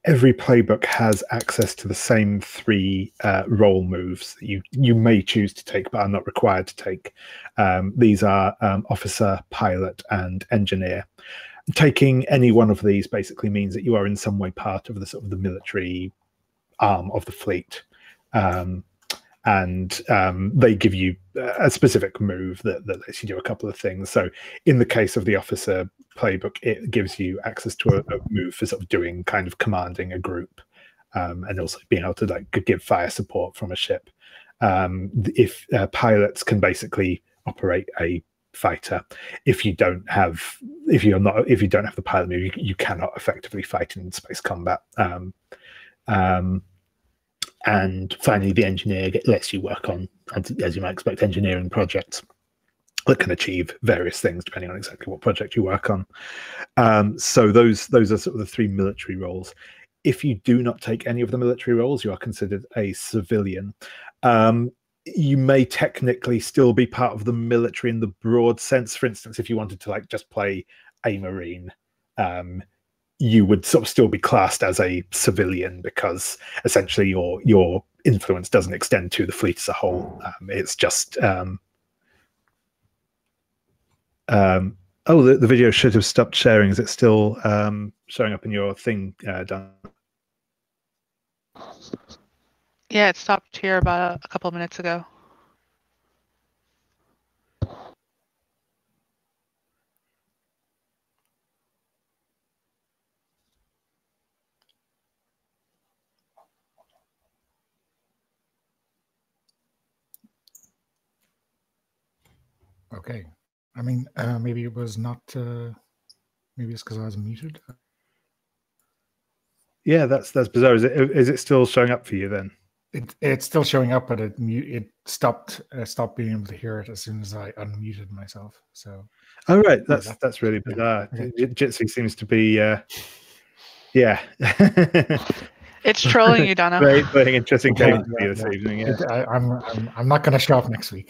every playbook has access to the same three uh, role moves that you you may choose to take, but are not required to take. Um, these are um, officer, pilot, and engineer. Taking any one of these basically means that you are in some way part of the sort of the military arm of the fleet. Um, and um, they give you a specific move that, that lets you do a couple of things. So, in the case of the officer playbook, it gives you access to a, a move for sort of doing kind of commanding a group, um, and also being able to like give fire support from a ship. Um, if uh, pilots can basically operate a fighter, if you don't have, if you're not, if you don't have the pilot move, you, you cannot effectively fight in space combat. Um, um, and finally, the engineer lets you work on, as you might expect, engineering projects that can achieve various things depending on exactly what project you work on. Um, so those those are sort of the three military roles. If you do not take any of the military roles, you are considered a civilian. Um, you may technically still be part of the military in the broad sense. For instance, if you wanted to like just play a marine, um, you would sort of still be classed as a civilian because essentially your your influence doesn't extend to the fleet as a whole. Um, it's just um, um, oh, the, the video should have stopped sharing. Is it still um, showing up in your thing, uh, Dan? Yeah, it stopped here about a, couple of minutes ago. Okay. I mean, uh, maybe it was not. Uh, maybe it's because I was muted. Yeah, that's that's bizarre. Is it is it still showing up for you then? It, it's still showing up, but it it stopped uh, stopped being able to hear it as soon as I unmuted myself. So Oh right, that's that- that's really yeah, bizarre. okay. Jitsi seems to be, uh, yeah, It's trolling you, Donna. very playing interesting Yeah, games for you this yeah, evening. Yeah. it, I, I'm, I'm I'm not going to show up next week.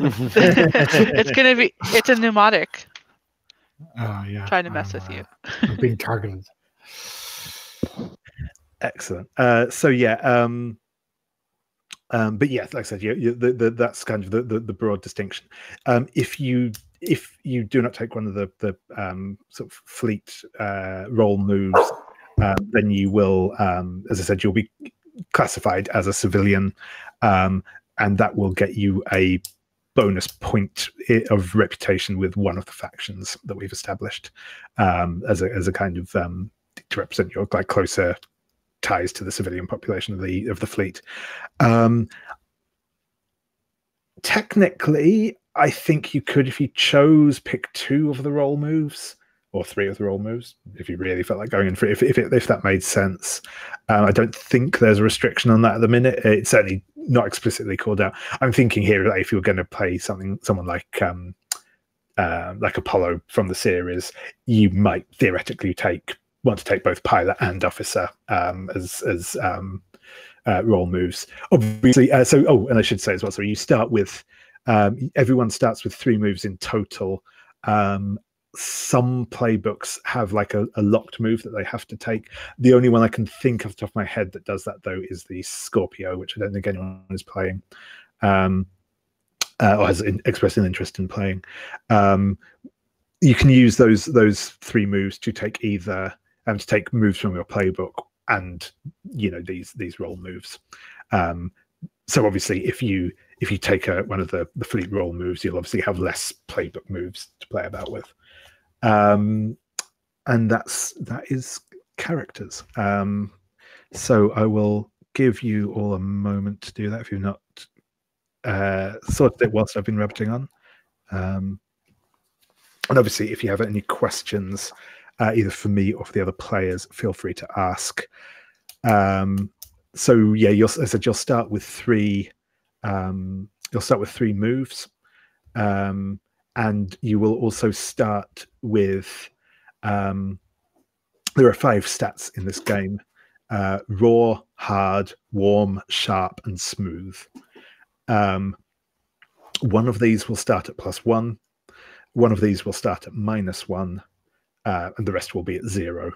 it's gonna be. It's a pneumatic Oh yeah, trying to mess I'm, with you. I'm being targeted. Excellent. Uh, so yeah, um, um, but yeah, like I said, you, you, the, the, that's kind of the, the, the broad distinction. Um, if you if you do not take one of the the um, sort of fleet uh, role moves, um, then you will, um, as I said, you'll be classified as a civilian, um, and that will get you a bonus point of reputation with one of the factions that we've established um, as a as a kind of um, to represent your like closer ties to the civilian population of the of the fleet. Um, technically, I think you could, if you chose, pick two of the role moves or three of the role moves, if you really felt like going in for if if, if that made sense. Um, I don't think there's a restriction on that at the minute. It's certainly not explicitly called out. I'm thinking here that if you were going to play something, someone like um, uh, like Apollo from the series, you might theoretically take want to take both pilot and officer um, as as um, uh, role moves. Obviously, uh, so oh, and I should say as well. So you start with Um, everyone starts with three moves in total. Um, some playbooks have like a, a, locked move that they have to take. The only one I can think of off the top of my head that does that though is the Scorpio, which I don't think anyone is playing. Um, uh, or has in, expressed an interest in playing. Um, you can use those those three moves to take either and um, to take moves from your playbook and you know these these role moves. Um, so obviously, if you if you take a, one of the the fleet role moves, you'll obviously have less playbook moves to play about with. Um, and that's that is characters. Um, so I will give you all a moment to do that if you've not uh, sorted it whilst I've been rabbiting on. Um, and obviously, if you have any questions, uh, either for me or for the other players, feel free to ask. Um, so yeah, you'll, as I said, you'll start with three. Um, you'll start with three moves, um, and you will also start with. Um, there are five stats in this game: uh, raw, hard, warm, sharp, and smooth. Um, one of these will start at plus one. One of these will start at minus one, uh, and the rest will be at zero.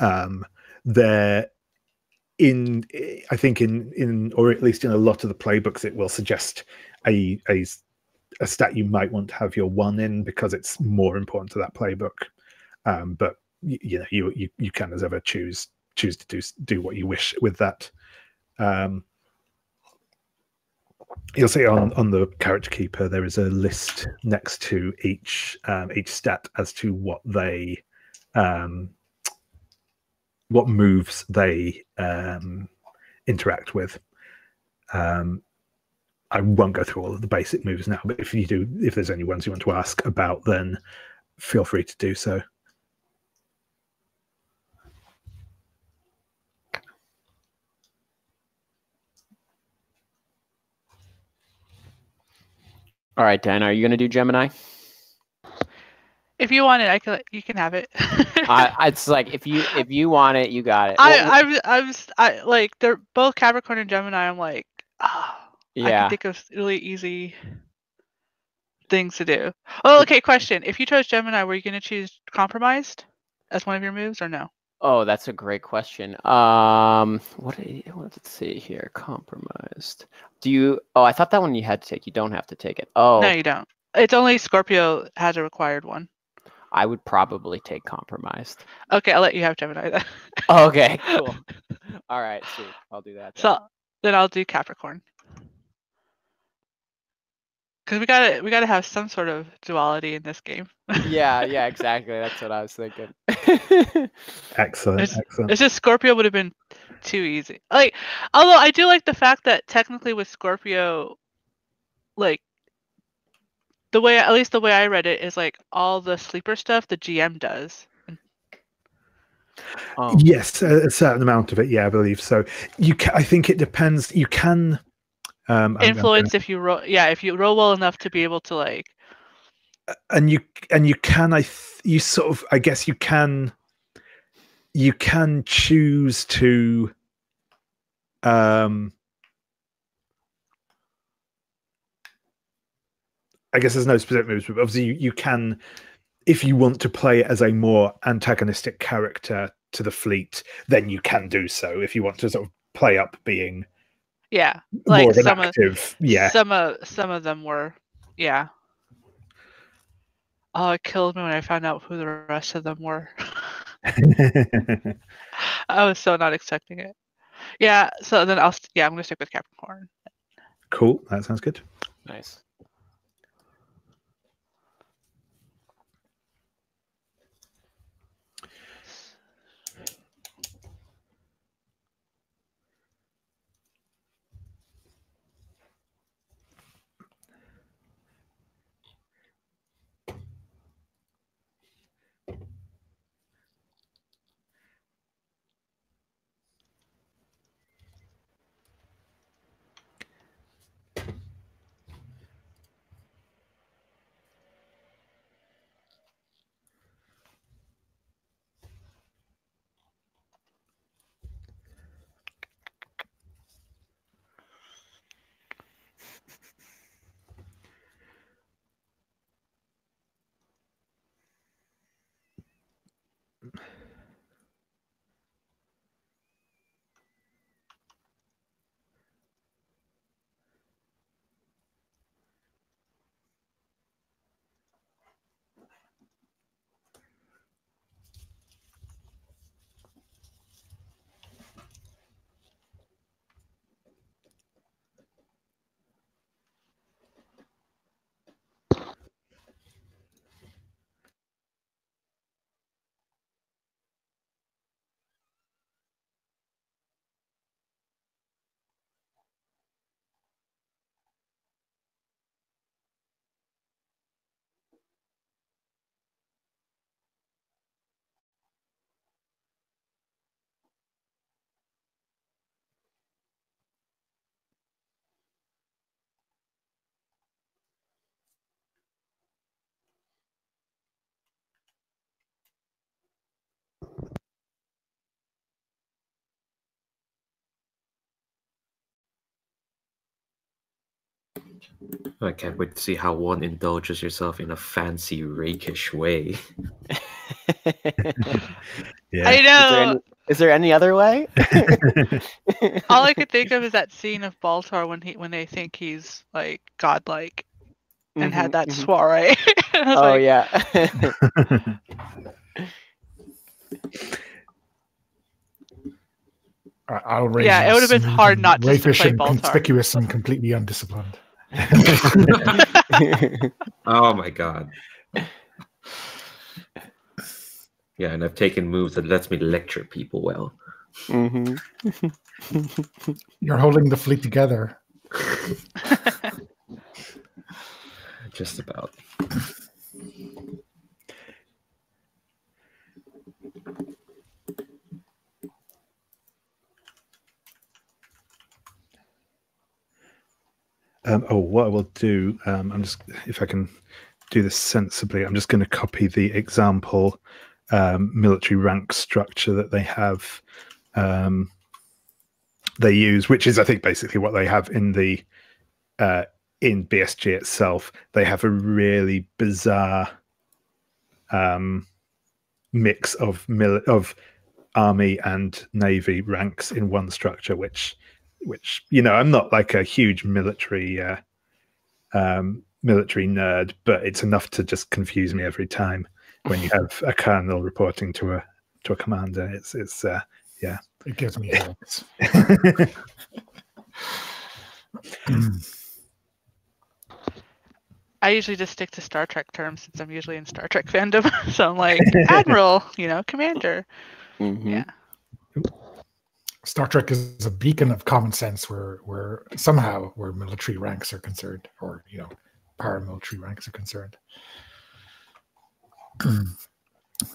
Um, there, in I think in in or at least in a lot of the playbooks, it will suggest a a a stat you might want to have your one in because it's more important to that playbook. Um, but you, you know you, you you can as ever choose choose to do do what you wish with that. Um, you'll see on on the character keeper there is a list next to each um, each stat as to what they um, what moves they um, interact with. Um, I won't go through all of the basic moves now, but if you do, if there's any ones you want to ask about, then feel free to do so. All right, Dan, are you going to do Gemini? If you want it, I can. You can have it. I, it's like if you if you want it, you got it. I well, I'm I'm I like they're both Capricorn and Gemini. I'm like, oh, yeah. I can think of really easy things to do. Oh, okay. Question: If you chose Gemini, were you going to choose compromised as one of your moves or no? Oh, that's a great question. Um, what let's see here. Compromised. Do you? Oh, I thought that one you had to take. You don't have to take it. Oh, no, you don't. It's only Scorpio has a required one. I would probably take compromised. Okay, I'll let you have Gemini then. okay, cool. All right, sweet. I'll do that. Then. So then I'll do Capricorn because we gotta we gotta have some sort of duality in this game. yeah, yeah, exactly. That's what I was thinking. excellent, it's, excellent. It's just Scorpio would have been too easy. Like, although I do like the fact that technically with Scorpio, like the way at least the way I read it is like all the sleeper stuff the GM does. Oh. Yes, a, a, certain amount of it. Yeah, I believe so. You, can, I think it depends. You can um, influence if you roll yeah if you roll well enough to be able to like and you and you can i th- you sort of i guess you can you can choose to um i guess there's no specific moves but obviously you, you can if you want to play as a more antagonistic character to the fleet then you can do so if you want to sort of play up being yeah, like some active, of yeah, some of some of them were, yeah. Oh, it killed me when I found out who the rest of them were. I was so not expecting it. Yeah, so then I'll yeah, I'm gonna stick with Capricorn. Cool, that sounds good. Nice. I can't wait to see how one indulges yourself in a fancy, rakish way. Yeah. I Is there, know. any, is there any other way? All I could think of is that scene of Baltar when he when they think he's like godlike and had Mhm, that mhm. soiree. Oh like, yeah. I- I'll raise Yeah, it would've been hard not just to raffish play and Baltar. conspicuous and completely undisciplined. oh my god. Yeah, and I've taken moves that lets me lecture people well. hmm You're holding the fleet together. Just about. Um, oh, what I will do, um, I'm just if I can do this sensibly, I'm just going to copy the example um, military rank structure that they have. Um, they use, which is I think basically what they have in the uh, in BSG itself. They have a really bizarre um, mix of mil- of army and navy ranks in one structure, which which you know i'm not like a huge military uh, um, military nerd but it's enough to just confuse me every time when you have a colonel reporting to a to a commander it's it's uh, yeah, It gives me headaches. I usually just stick to Star Trek terms since I'm usually in Star Trek fandom. so I'm like Admiral, you know, Commander. hmm Yeah. Star Trek is a beacon of common sense where where somehow where military ranks are concerned, or you know, paramilitary ranks are concerned.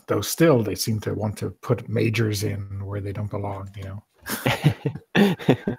Though still they seem to want to put majors in where they don't belong, you know.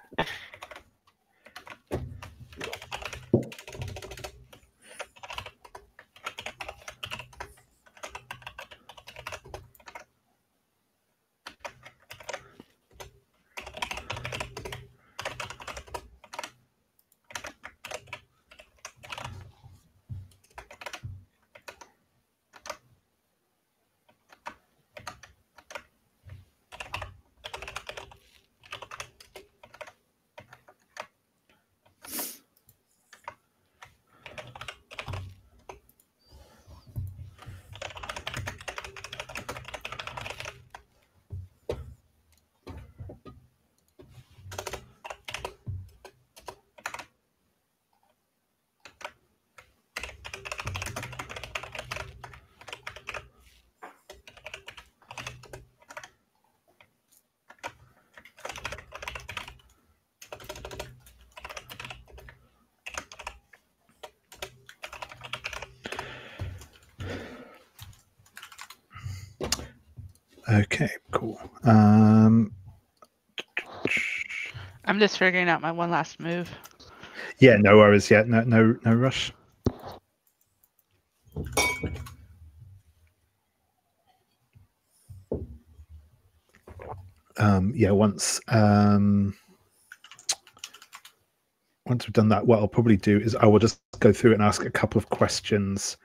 okay cool. Um I'm just figuring out my one last move. yeah no worries. Yet no no no rush. Um yeah once um once we've done that what i'll probably do is i will just go through and ask a couple of questions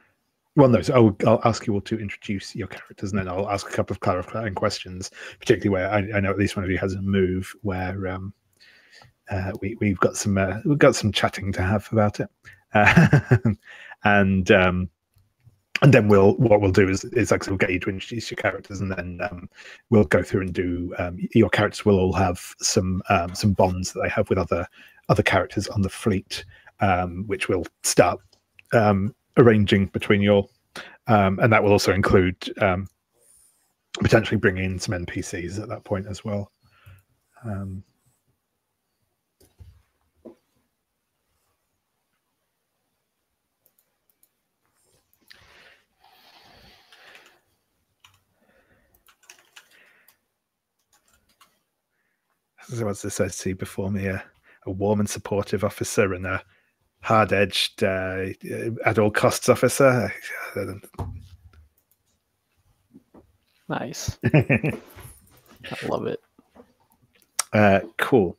well no so I'll, I'll ask you all to introduce your characters and then i'll ask a couple of clarifying questions particularly where i, I know at least one of you has a move where um uh, we, we've got some uh, we've got some chatting to have about it. Uh, and um and then we'll what we'll do is is like we'll get you to introduce your characters and then um, we'll go through and do um, your characters will all have some um, some bonds that they have with other other characters on the fleet um, which we'll start um, arranging between you all um, and that will also include um, potentially bringing in some npcs at that point as well um, So this I see before me? A, a warm and supportive officer and a hard-edged, uh, at all costs officer. Nice. I love it. uh, cool.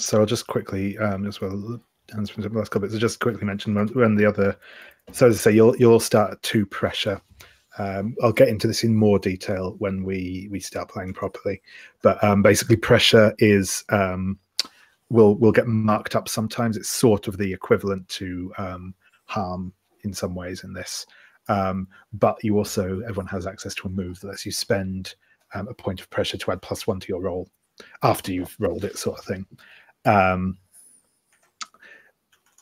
So I'll just quickly um, as well answer the last couple. So just quickly mention when, when the other. So as I say, you'll you'll start at two pressure. Um, I'll get into this in more detail when we we start playing properly. But um, basically, pressure is um, will will get marked up sometimes. It's sort of the equivalent to um, harm in some ways in this. Um, but you also everyone has access to a move that lets you spend um, a point of pressure to add plus one to your roll after you've rolled it, sort of thing. Um,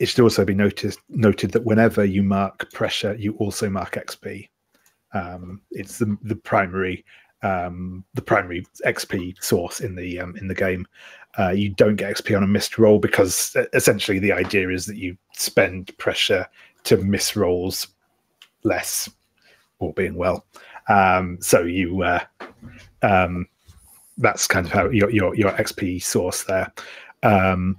it should also be noticed noted that whenever you mark pressure, you also mark XP. Um, it's the the primary um, the primary XP source in the um, in the game. Uh, you don't get XP on a missed roll because essentially the idea is that you spend pressure to miss rolls less, all being well. Um, so you uh, um, that's kind of how your your, your XP source there. Um,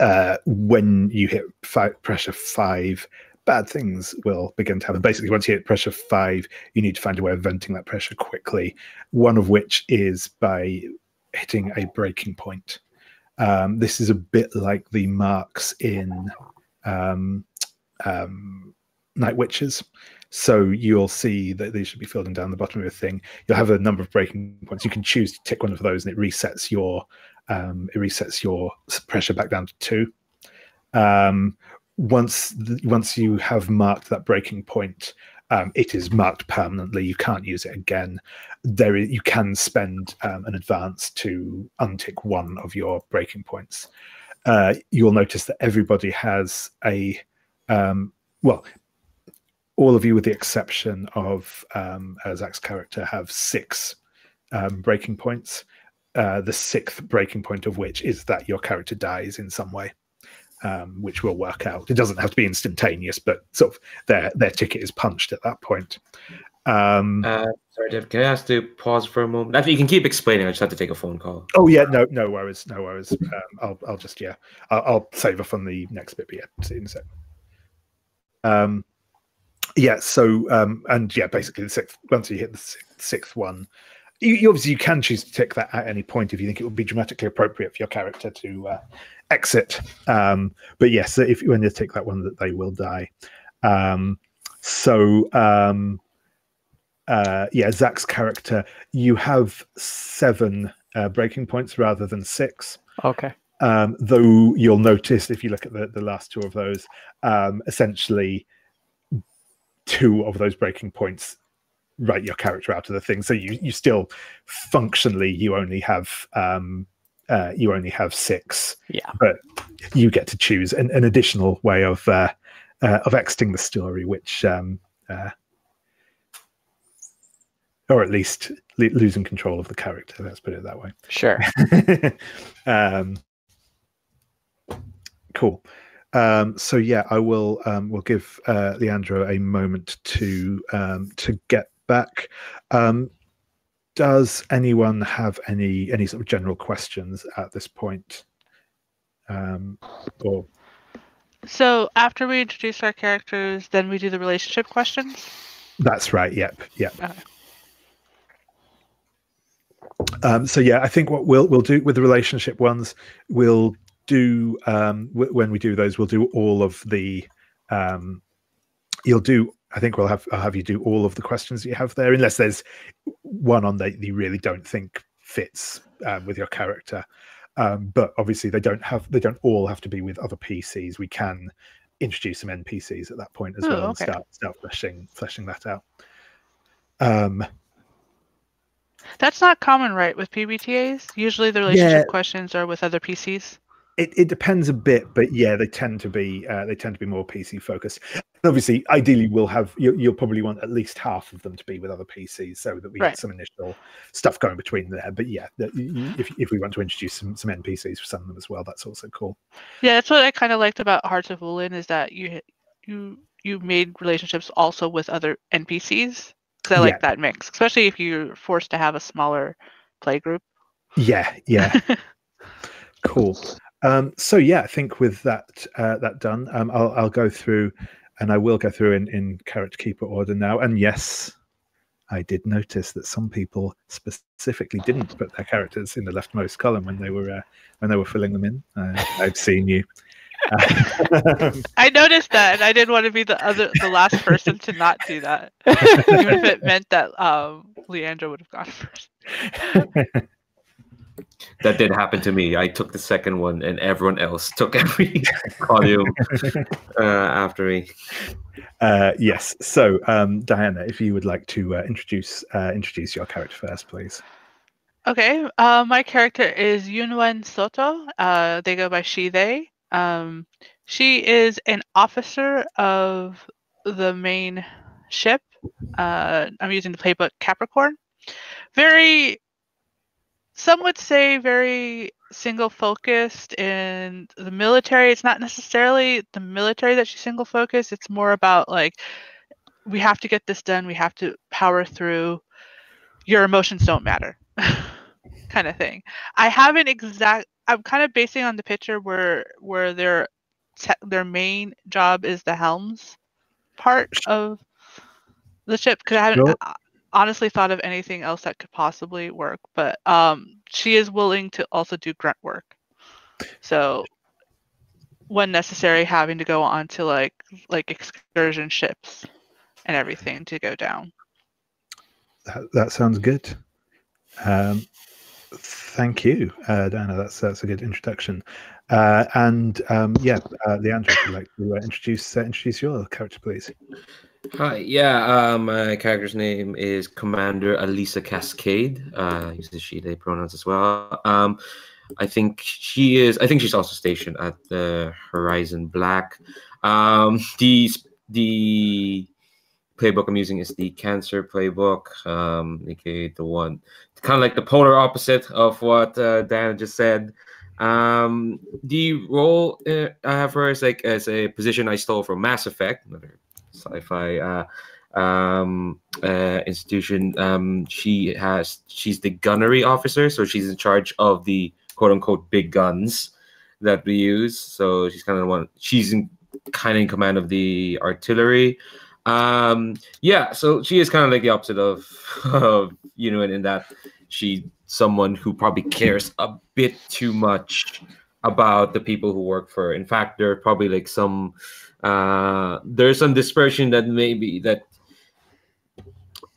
uh, when you hit five, pressure five, bad things will begin to happen. Basically, once you hit pressure five, you need to find a way of venting that pressure quickly. One of which is by hitting a breaking point. Um, this is a bit like the marks in um, um, Night Witches. So you'll see that these should be filled in down the bottom of your thing. You'll have a number of breaking points. You can choose to tick one of those, and it resets your um, it resets your pressure back down to two. Um, once once you have marked that breaking point, um, it is marked permanently. You can't use it again. There, is, you can spend um, an advance to untick one of your breaking points. Uh, you'll notice that everybody has a um, well, all of you, with the exception of um, Zach's character, have six um, breaking points. Uh, the sixth breaking point of which is that your character dies in some way um, which will work out. It doesn't have to be instantaneous, but sort of their their ticket is punched at that point. Um, uh, sorry, Dave. Can I ask to pause for a moment? Actually, you can keep explaining. I just have to take a phone call. Oh yeah, no, no worries, no worries. Um, I'll I'll just yeah, I'll, I'll, save off on the next bit. But yeah, see you in a sec. Um, yeah. So um, and yeah, basically the sixth. Once you hit the sixth, sixth one, you, you, obviously you can choose to tick that at any point if you think it would be dramatically appropriate for your character to uh, exit. Um, but yes, if you when you take that one, that they will die. Um, so um, uh, yeah, Zach's character, you have seven uh, breaking points rather than six. Okay. Um, though you'll notice if you look at the, the last two of those, um, essentially two of those breaking points write your character out of the thing. So you you still functionally you only have um, uh, you only have six. Yeah. But you get to choose an, an additional way of uh, uh, of exiting the story, which, um, uh, or at least le- losing control of the character. Let's put it that way. Sure. um, cool. Um, so yeah, I will. Um, will give uh, Leandro a moment to um, to get back. Um, does anyone have any any sort of general questions at this point? Um, or so after we introduce our characters, then we do the relationship questions. That's right. Yep. Yep. Okay. Um, so yeah, I think what we'll we'll do with the relationship ones, we'll do um, w- when we do those, we'll do all of the. Um, you'll do I think we'll have I'll have you do all of the questions you have there, unless there's one on that you really don't think fits um, with your character. Um, but obviously, they don't have they don't all have to be with other PCs. We can introduce some NPCs at that point as oh, well okay. and start start fleshing fleshing that out. Um, That's not common, right, with PBTAs? Usually, the relationship yeah. questions are with other PCs. It, it depends a bit, but yeah, they tend to be uh, they tend to be more PC focused. obviously, ideally, we'll have you, will probably want at least half of them to be with other PCs, so that we right. get some initial stuff going between there. But yeah, if if we want to introduce some some NPCs for some of them as well, that's also cool. Yeah, that's what I kind of liked about Hearts of Wulin is that you you you made relationships also with other NPCs. Because I like yeah. that mix, especially if you're forced to have a smaller play group. Yeah, yeah. cool. Um, so yeah, I think with that uh, that done, um, I'll I'll go through, and I will go through in in character keeper order now. And yes, I did notice that some people specifically didn't put their characters in the leftmost column when they were uh, when they were filling them in. Uh, I've seen you. I noticed that, and I didn't want to be the other, the last person to not do that, even if it meant that um, Leandra would have gone first. that did happen to me. I took the second one, and everyone else took every column uh, after me. Uh, yes. So, um, Diana, if you would like to uh, introduce uh, introduce your character first, please. Okay. Uh, my character is Yunuen Soto. Uh, they go by she, they. Um, she is an officer of the main ship. Uh, I'm using the playbook Capricorn. Very, some would say, very single focused in the military. It's not necessarily the military that she's single focused. It's more about like, we have to get this done. We have to power through. Your emotions don't matter, kind of thing. I haven't exact. I'm kind of basing on the picture where where their te- their main job is the helms part of the ship because I haven't Sure. Honestly thought of anything else that could possibly work. But um, she is willing to also do grunt work, so when necessary, having to go on to like like excursion ships and everything to go down. That, that sounds good. Um, thank you, uh, Diana. That's that's a good introduction. Uh, and um, yeah, uh, Leandra, you'd like to uh, introduce uh, introduce your character, please. Hi, yeah, uh, my character's name is Commander Alisa Cascade. Uh, uses she, they pronouns as well. Um, I think she is, I think she's also stationed at the Horizon Black. Um, the, the playbook I'm using is the Cancer playbook, um, aka the one, kind of like the polar opposite of what uh, just said. Um, the role uh, I have her is like as a position I stole from Mass Effect, another sci-fi uh, um, uh, institution. Um, she has she's the gunnery officer, so she's in charge of the quote unquote big guns that we use. So she's kind of the one. She's in kind of in command of the artillery. Um, yeah, so she is kind of like the opposite of, of you know, in that she's someone who probably cares a bit too much about the people who work for her. In fact, there are probably like some uh there's some dispersion that maybe that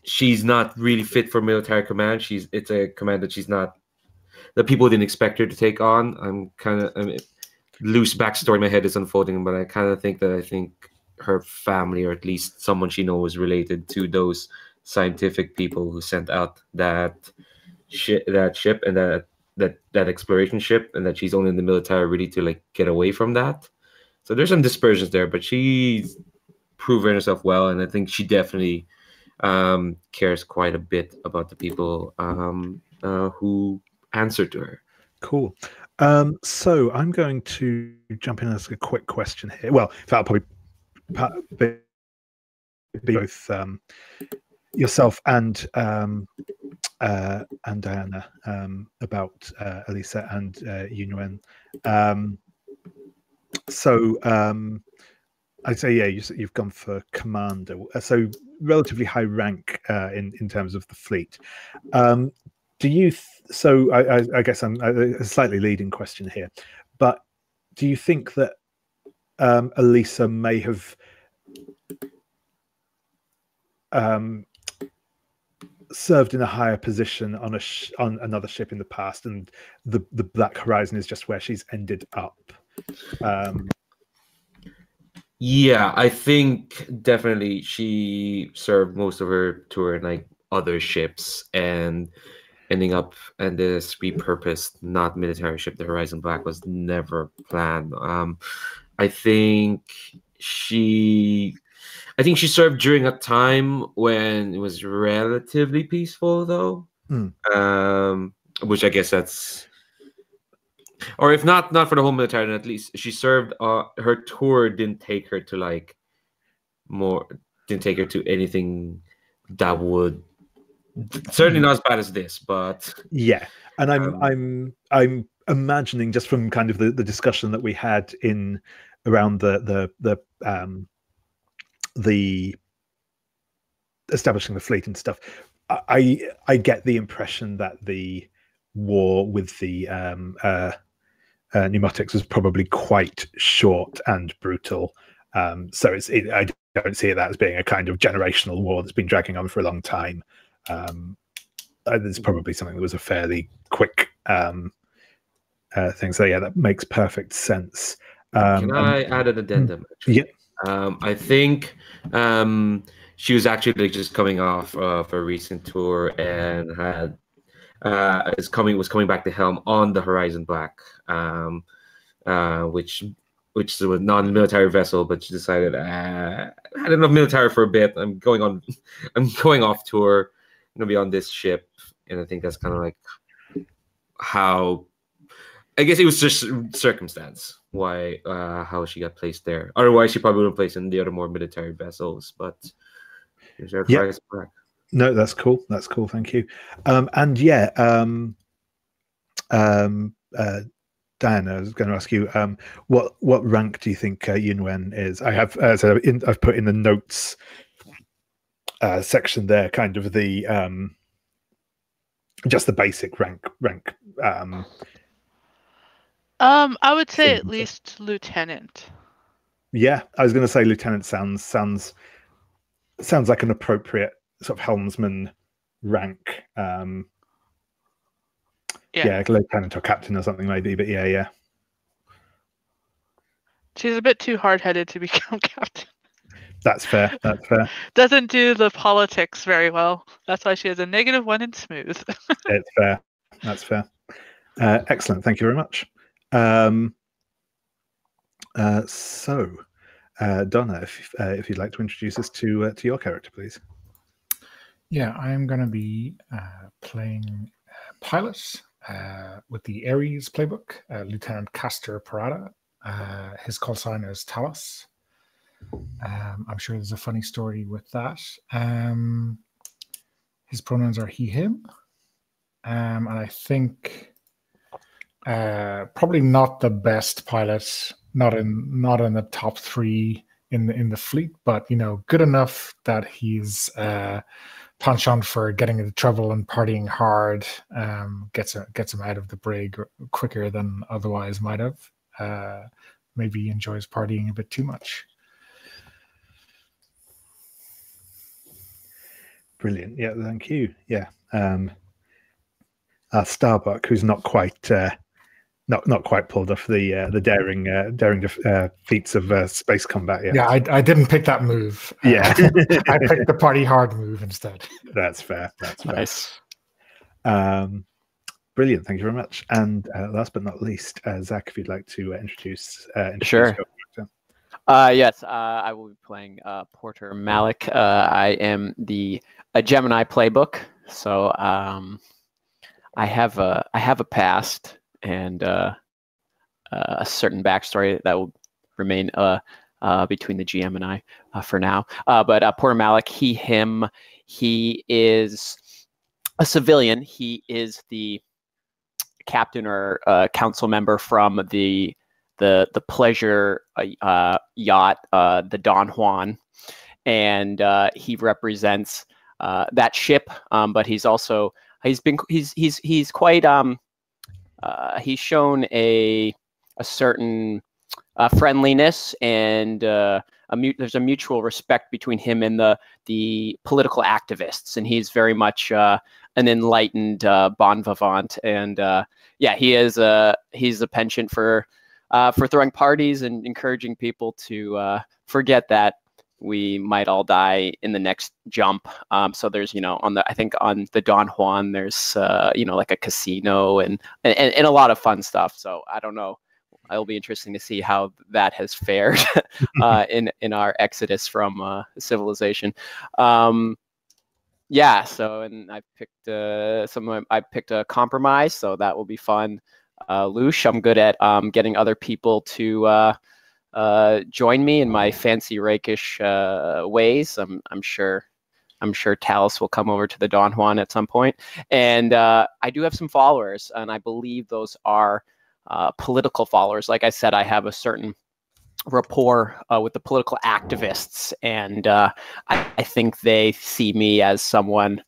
she's not really fit for military command. She's it's a command that she's not that people didn't expect her to take on. I'm kind of I mean, loose backstory in my head is unfolding, but I kind of think that I think her family, or at least someone she knows, related to those scientific people who sent out that ship, that ship, and that that that exploration ship, and that she's only in the military really to like get away from that. So there's some dispersions there, but she's proven herself well, and I think she definitely um, cares quite a bit about the people um, uh, who answer to her. Cool. Um, so I'm going to jump in and ask a quick question here. Well, I'll probably be both um, yourself and um, uh, and Diana um, about uh, Alisa and uh, Yunuen. Um, so um, I'd say, yeah, you, you've gone for commander, uh, so relatively high rank uh, in in terms of the fleet. Um, do you? So I, I, I guess I'm a slightly leading question here, but do you think that um, Alisa may have um, served in a higher position on a on another ship in the past, and the the Black Horizon is just where she's ended up? Um, Yeah, I think definitely she served most of her tour in like other ships and ending up in this repurposed, not military ship. The Horizon Black was never planned. Um, I think she, I think she served during a time when it was relatively peaceful, though. Mm. Um, which I guess that's or if not not for the whole military then at least she served uh her tour didn't take her to like more didn't take her to anything that would certainly not as bad as this but Yeah, and I'm Um, I'm I'm imagining just from kind of the, the discussion that we had in around the the the um the establishing the fleet and stuff. I I get the impression that the war with the um, uh, uh, Mneumotics was probably quite short and brutal. Um, so it's it, I don't see that as being a kind of generational war that's been dragging on for a long time. Um, uh, there's probably something that was a fairly quick um, uh, thing. So yeah, that makes perfect sense. Um, Can I add an addendum? Yeah. Um, I think um, she was actually just coming off of a recent tour and had uh, is coming was coming back to helm on the Horizon Black, um, uh, which which was a non-military vessel, but she decided uh, I had enough military for a bit. I'm going on, I'm going off tour. I'm gonna be on this ship, and I think that's kind of like how. I guess it was just circumstance why uh, how she got placed there. Otherwise, she probably would have placed in the other more military vessels. But here's our prize back. No, that's cool. That's cool. Thank you. Um, and yeah, um, um, uh, Diana, I was going to ask you, um, what what rank do you think uh, Yunuen is? I have, uh, so in, I've put in the notes uh, section there, kind of the um, just the basic rank rank. Um, Um, I would say at Same. least lieutenant. yeah, I was going to say lieutenant sounds sounds sounds like an appropriate sort of helmsman rank. Um, Yeah. yeah, lieutenant or captain or something maybe, but yeah, yeah. She's a bit too hard-headed to become captain. That's fair. That's fair. Doesn't do the politics very well. That's why she has a negative one in smooth. It's fair. That's fair. Uh, excellent. Thank you very much. Um, uh, so, uh, Donna, if uh, if you'd like to introduce us to uh, to your character, please. Yeah, I am going to be uh, playing uh, pilot uh, with the Ares playbook, uh, Lieutenant Castor Parata. Uh, his call sign is Talos. Um, I'm sure there's a funny story with that. Um, his pronouns are he, him. Um, and I think probably not the best pilot, not in not in the top three in the in the fleet, but you know, good enough that he's uh, penchant for getting into trouble and partying hard um, gets gets him out of the brig quicker than otherwise might have. Uh, maybe he enjoys partying a bit too much. Brilliant. Yeah, thank you. Yeah. Um, Starbuck, who's not quite uh, not not quite pulled off the uh, the daring uh, daring def- uh, feats of uh, space combat yet. Yeah, I, I didn't pick that move. Uh, Yeah. I picked the party hard move instead. That's fair. That's fair. Nice. Um, brilliant. Thank you very much. And uh, last but not least, uh, Zach, if you'd like to uh, introduce, uh, introduce Sure. your. Uh, yes, uh, I will be playing uh, Porter Malik. Uh, I am the a Gemini playbook, so um, I have a I have a past and uh, uh, a certain backstory that will remain uh, uh, between the GM and I for now. But uh, Porter Malik, he him, he is a civilian. He is the captain or council member from the the the pleasure yacht, the Don Juan, and he represents that ship. Um, but he's also he's been he's he's he's quite um uh, he's shown a a certain uh, friendliness and uh, a mu- there's a mutual respect between him and the the political activists, and he's very much uh, an enlightened uh, bon vivant. And uh, yeah, he is a he's a penchant for uh, for throwing parties and encouraging people to uh, forget that we might all die in the next jump. Um, so there's, you know, on the I think on the Don Juan, there's uh, you know like a casino and, and and a lot of fun stuff. So I don't know. It'll be interesting to see how that has fared uh, in in our exodus from uh, civilization. Um, yeah. So and I picked uh, some. I picked a compromise, so that will be fun. Uh, Lush, I'm good at um, getting other people to uh, uh, join me in my fancy rakish uh, ways. I'm I'm sure I'm sure Talos will come over to the Don Juan at some point. And uh, I do have some followers, and I believe those are uh, political followers. Like I said, I have a certain rapport uh, with the political activists, and I, I, think they see me as someone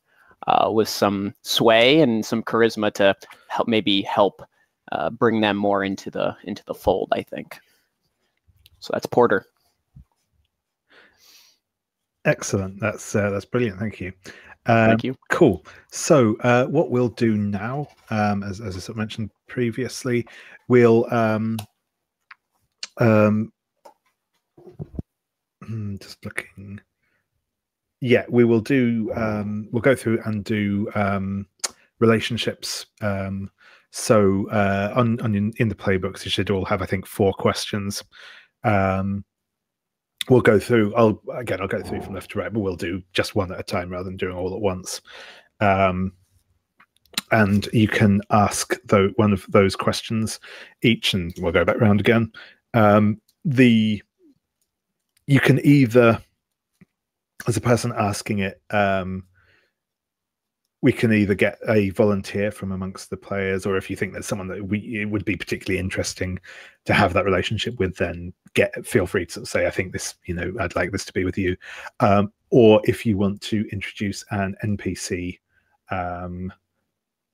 with some sway and some charisma to help maybe help bring them more into the into the fold. I think. So that's Porter. Excellent. That's uh, that's brilliant. Thank you. Um, Thank you. Cool. So, uh, what we'll do now, um, as, as I mentioned previously, we'll um, um, hmm, just looking. Yeah, we will do. Um, we'll go through and do um, relationships. Um, so, uh, on, on in, in the playbooks, you should all have, I think, four questions. Um, we'll go through i'll again i'll go through from left to right but we'll do just one at a time rather than doing all at once. Um, and you can ask the, one of those questions each and we'll go back round again. Um, the you can either as a person asking it um, we can either get a volunteer from amongst the players, or if you think there's someone that we it would be particularly interesting to have that relationship with, then get feel free to say, I think this, you know, I'd like this to be with you. Um, or if you want to introduce an NPC, um,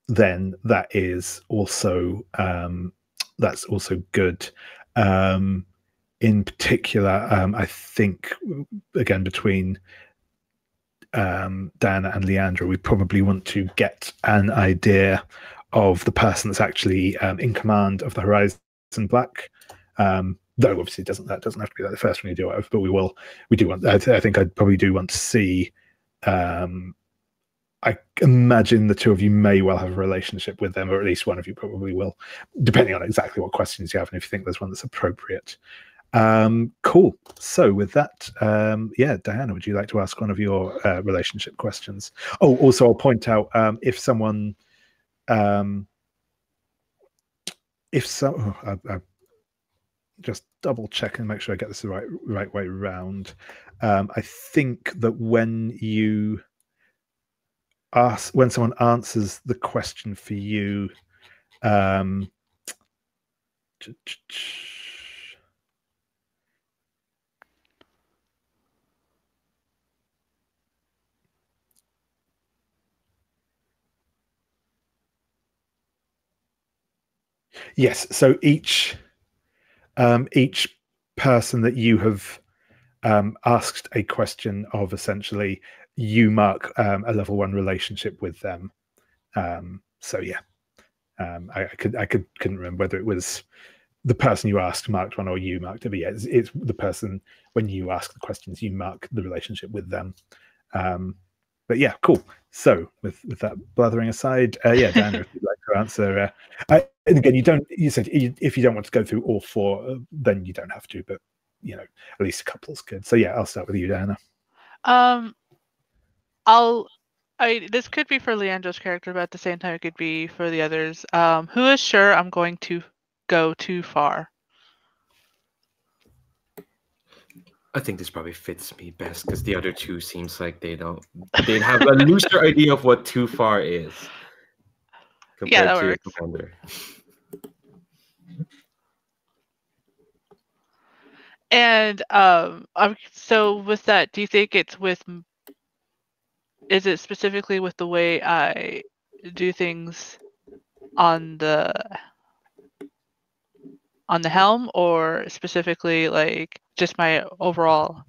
then that is also um, that's also good. Um, in particular, um, I think again between um, Diana and Leandra, we probably want to get an idea of the person that's actually um, in command of the Horizon Black. Um, though obviously doesn't that doesn't have to be like the first one you do, but we will. We do want. I, th- I think I probably do want to see. Um, I imagine the two of you may well have a relationship with them, or at least one of you probably will, depending on exactly what questions you have and if you think there's one that's appropriate. Um, cool. So with that, um, yeah, Diana, would you like to ask one of your uh, relationship questions? Oh, also, I'll point out um, if someone, um, if so, oh, I, I just double check and make sure I get this the right right way round. Um, I think that when you ask, when someone answers the question for you, um, Yes. So each um, each person that you have um, asked a question of, essentially, you mark um, a level one relationship with them. Um, so yeah, um, I, I, could I could couldn't remember whether it was the person you asked marked one or you marked it, but yeah, it's, it's the person when you ask the questions, you mark the relationship with them. Um, but yeah, cool. So with with that blathering aside, uh, yeah, Dana, if you'd like to answer. Uh, I, and again, you don't. You said if you don't want to go through all four, uh, then you don't have to. But you know, at least a couple's good. So yeah, I'll start with you, Diana. Um, I'll. I this could be for Leandra's character, but at the same time, it could be for the others. Um, who is sure I'm going to go too far? I think this probably fits me best because the other two seems like they don't they have a looser idea of what too far is compared yeah, that to works. Commander. And um, so with that, do you think it's with? Is it specifically with the way I do things on the on the helm, or specifically like just my overall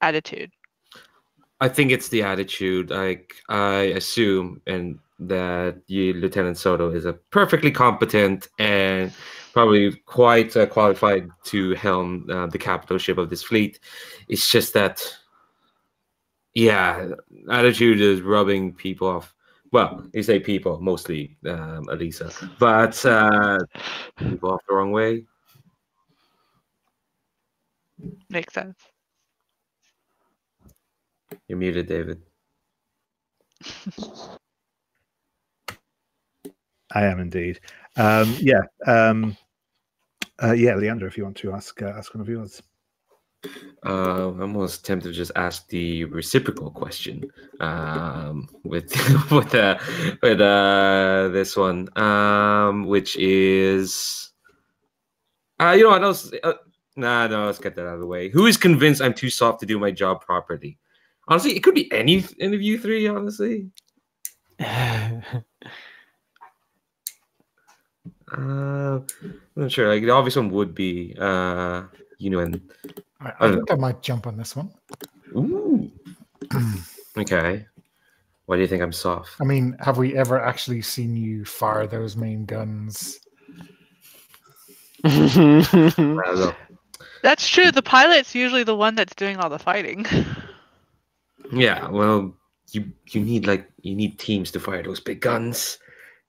attitude? I think it's the attitude. Like I assume, and that you, Lieutenant Soto is a perfectly competent and probably quite uh, qualified to helm uh, the capital ship of this fleet. It's just that, yeah, attitude is rubbing people off. Well, you say people, mostly um, Alisa, but uh, people off the wrong way. Makes sense. You're muted, David. I am indeed. Um, yeah, um, uh, yeah, Leandra, if you want to ask uh, ask one of yours. Uh, I'm almost tempted to just ask the reciprocal question um, with with uh, with uh, this one, um, which is, uh, you know, I know. Uh, Nah, no, let's get that out of the way. Who is convinced I'm too soft to do my job properly? Honestly, it could be any any of you three. Honestly, uh, I'm not sure. Like the obvious one would be uh, you know, and I, I I don't think I might jump on this one. ooh, okay. Why do you think I'm soft? I mean, have we ever actually seen you fire those main guns? I don't know. That's true. The pilot's usually the one that's doing all the fighting. Yeah, well, you you need like you need teams to fire those big guns,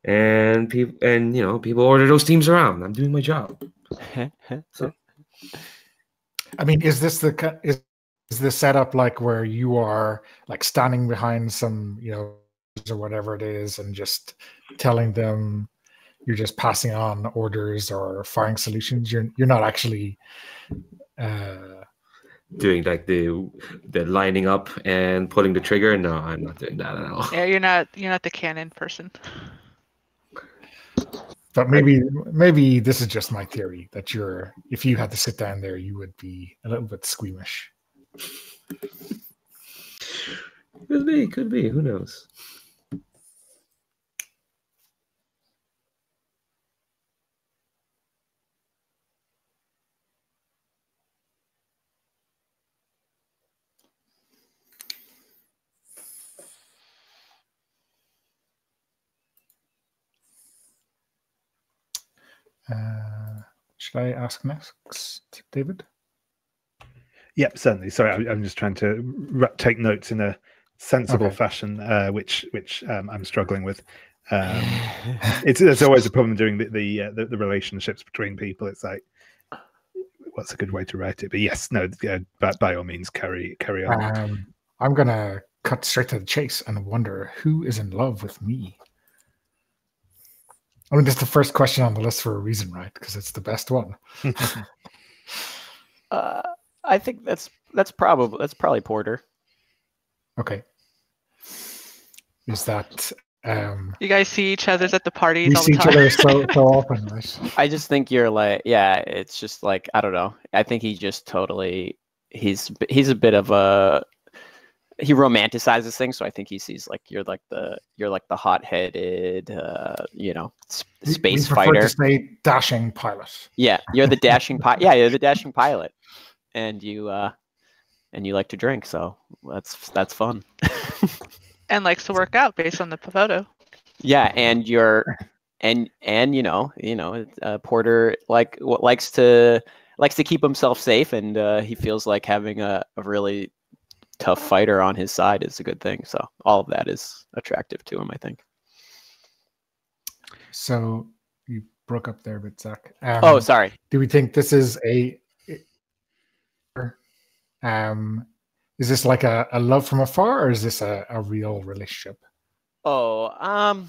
and people and you know people order those teams around. I'm doing my job. So. I mean, is this the ki- is is the setup like where you are like standing behind some you know or whatever it is and just telling them you're just passing on orders or firing solutions? You're you're not actually. Uh, Doing like the the lining up and pulling the trigger. No, I'm not doing that at all. yeah, you're not you're not the cannon person. But maybe maybe this is just my theory that you're if you had to sit down there you would be a little bit squeamish. Could be, could be. Who knows? Uh, should I ask next, David? Yep, certainly. Sorry, I- I'm just trying to take notes in a sensible Okay. fashion, uh, which which um, I'm struggling with. Um, it's there's always a problem doing the the, uh, the the relationships between people. It's like, what's a good way to write it? But yes, no, yeah, by, by all means, carry carry on. Um, I'm gonna cut straight to the chase and wonder who is in love with me. I mean, that's the first question on the list for a reason, right? Because it's the best one. uh, I think that's that's probably that's probably Porter. Okay. Is that um You guys see each other's at the parties we all see the each other so so often, right? I just think you're like, yeah, it's just like I don't know. I think he just totally he's he's a bit of a he romanticizes things, so I think he sees like you're like the you're like the hot-headed, uh, you know, s- We- we space fighter. To say dashing pilot. Yeah, you're the dashing pilot. Yeah, you're the dashing pilot, and you uh, and you like to drink, so that's that's fun. and likes to work out based on the photo. Yeah, and you're and and you know you know uh, Porter like what likes to likes to keep himself safe, and uh, he feels like having a, a really tough fighter on his side is a good thing. So all of that is attractive to him, I think. So you broke up there but Zach. Um, oh, sorry. do we think this is a um is this like a, a love from afar or is this a, a real relationship Oh, um,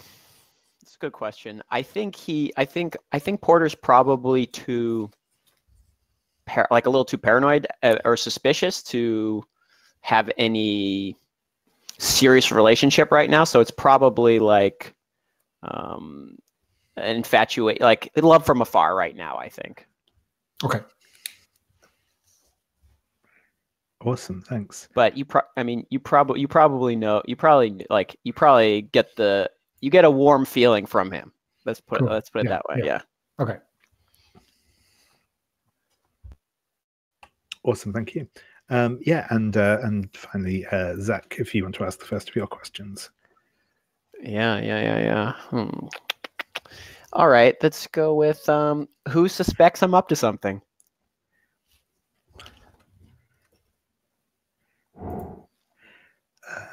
it's a good question. I think he, I think, I think Porter's probably too, par- like a little too paranoid uh, or suspicious to have any serious relationship right now. So it's probably like, um, infatuate, like love from afar right now. I think. okay Awesome, thanks. But you, pro- I mean, you probably, you probably know, you probably like, you probably get the, you get a warm feeling from him. Let's put, Cool. let's put it Yeah, that way. yeah. yeah. okay Awesome, thank you. Um, yeah, and uh, and finally, uh, Zach, if you want to ask the first of your questions. Yeah, yeah, yeah, yeah. Hmm. All right, let's go with um, who suspects I'm up to something.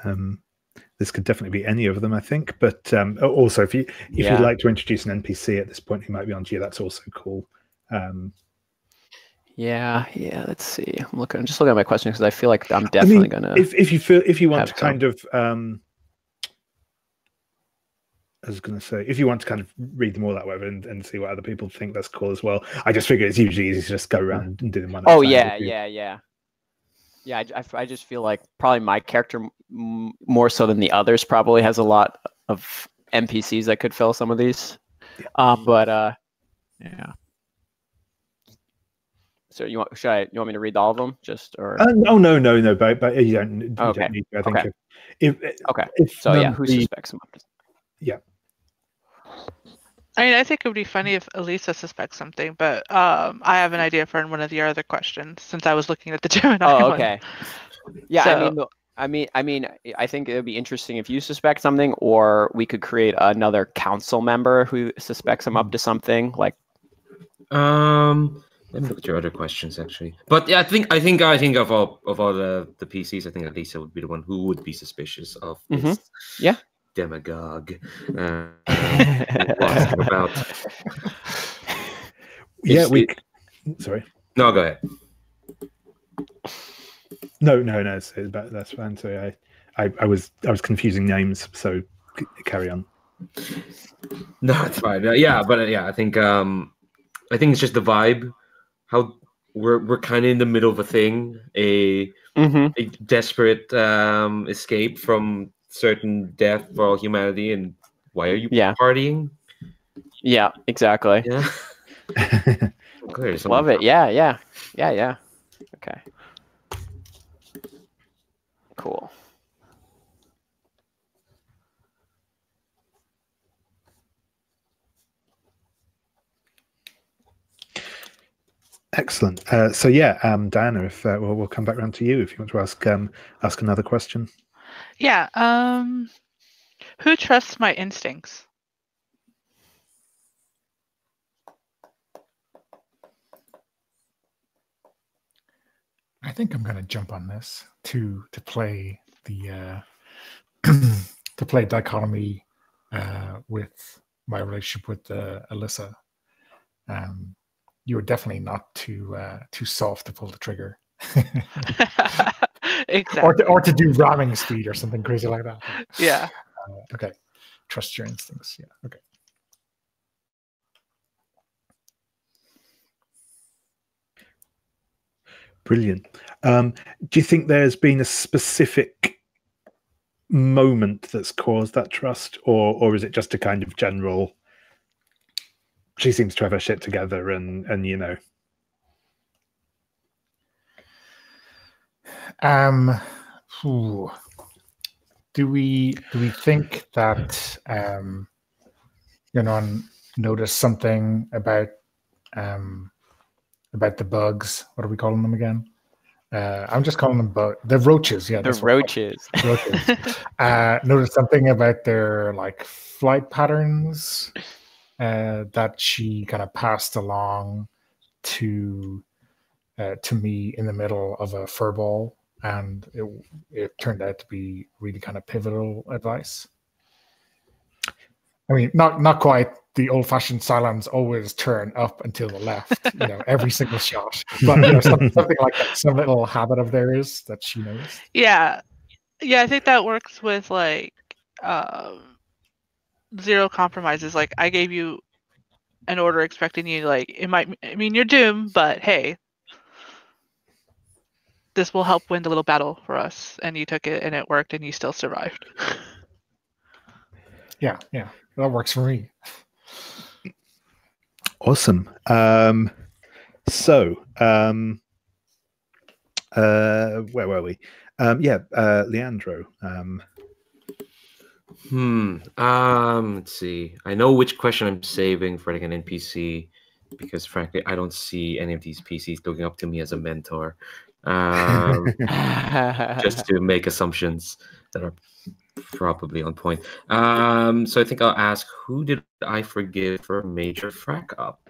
Um, this could definitely be any of them, I think. But um, also, if you if Yeah. you'd like to introduce an NPC at this point who might be onto you, that's also cool. Um, Yeah, yeah. Let's see. I'm looking. I'm just looking at my questions because I feel like I'm I definitely mean, gonna. if if you feel if you want to some. kind of um, I was going to say, if you want to kind of read them all that way and, and see what other people think, that's cool as well. I just figure it's usually easy to just go around and do them one. oh yeah, you- yeah, yeah. I, I, I I just feel like probably my character m- more so than the others probably has a lot of NPCs that could fill some of these. Uh, but uh, yeah. So you want should I you want me to read all of them just or Uh, no, no, no, no. But but you don't. You Okay. don't need to. I think Okay. if, if, okay? if So yeah, who the- suspects him? Yeah. I mean, I think it would be funny if Alisa suspects something, but um, I have an idea for one of your other questions since I was looking at the Gemini Oh, one. okay. Yeah, I mean, the- I mean, I mean, I think it would be interesting if you suspect something, or we could create another council member who suspects him up to something. Like, Um, let me look at your other questions actually. But yeah, I think I think I think of all of all the the PCs, I think Alisa would be the one who would be suspicious of this Mhm. Yeah. demagogue. Uh, about. yeah, It's- we. it- Sorry. No, go ahead. No, no, no. It's, it's, but that's fine. So I, I, I was, I was confusing names. So carry on. No, it's fine. Uh, yeah, but uh, yeah, I think um, I think it's just the vibe. How we're we're kind of in the middle of a thing, a Mhm. a desperate um escape from certain death for all humanity, and why are you Yeah. partying? yeah, exactly. Yeah, Love it. Yeah, yeah, yeah, yeah. Okay. Cool. Excellent. Uh, so yeah, um, Diana, if uh, we'll, we'll come back around to you if you want to ask um, ask another question. Yeah. Um, who trusts my instincts? I think I'm going to jump on this to to play the uh, to play dichotomy uh, with my relationship with uh, Alisa. Um, you were definitely not too uh, too soft to pull the trigger, exactly. or to, or to do ramming speed or something crazy like that. yeah. Uh, okay, trust your instincts. Yeah. Okay. Brilliant. Um, do you think there's been a specific moment that's caused that trust, or or is it just a kind of general? She seems to have her shit together, and and you know, Um, ooh. do we do we think that um, you know notice something about um, about the bugs? What are we calling them again? Uh, I'm just calling them bug the roaches. Yeah, The that's roaches. roaches. uh, notice something about their like flight patterns uh, that she kind of passed along to uh, to me in the middle of a fur ball, and it it turned out to be really kind of pivotal advice. I mean, not not quite the old-fashioned Cylons always turn up until the left, you know, every single shot, but you know, some, something like that, some little habit of theirs that she knows. Yeah. Yeah, I think that works with like um zero compromises. Like I gave you an order expecting you like it might I mean you're doomed, but hey. This will help win the little battle for us. And you took it and it worked and you still survived. Yeah, yeah, that works for me. awesome. Um, so, um, uh, where were we? Um, yeah, uh, Leandro. Um, Hmm. Um. Let's see. I know which question I'm saving for like an NPC because frankly, I don't see any of these PCs looking up to me as a mentor. Um, just to make assumptions that are probably on point. Um. So I think I'll ask, who did I forgive for a major frack up?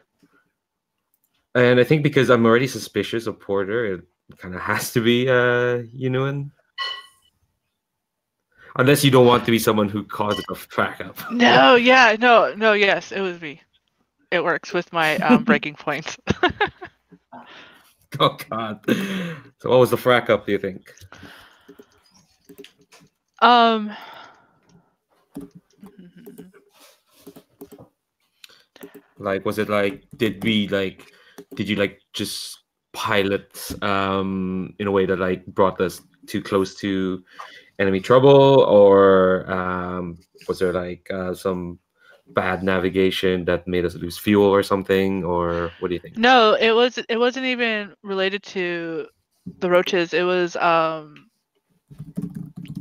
And I think because I'm already suspicious of Porter, it kind of has to be uh Yunuen. Unless you don't want to be someone who causes a frack up. No, yeah, no, no, yes, it was me. It works with my um, breaking points. Oh God. So what was the frack up? Do you think? um Like, was it like? Did we like? Did you like just pilot um in a way that like brought us too close to enemy trouble, or um was there like uh, some bad navigation that made us lose fuel or something, or what do you think? No, it was it wasn't even related to the roaches. It was um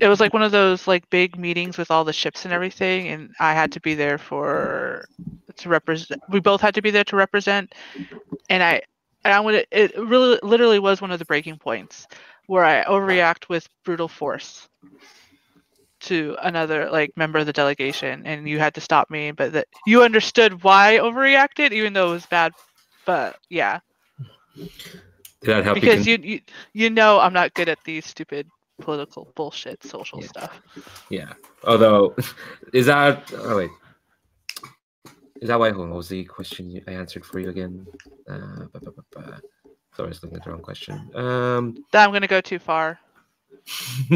it was like one of those like big meetings with all the ships and everything and I had to be there for to represent we both had to be there to represent and I and I would it really literally was one of the breaking points where I overreact with brutal force to another like member of the delegation and you had to stop me but that you understood why I overreacted even though it was bad but yeah Did that help because you? you, you you know I'm not good at these stupid political bullshit social Yeah. stuff. Yeah. Although, is that? Oh wait. Is that why? Hold on. Was the question you- I answered for you again? Uh, ba, ba, ba, ba. Sorry, I was looking at the wrong question. Um. That I'm gonna go too far.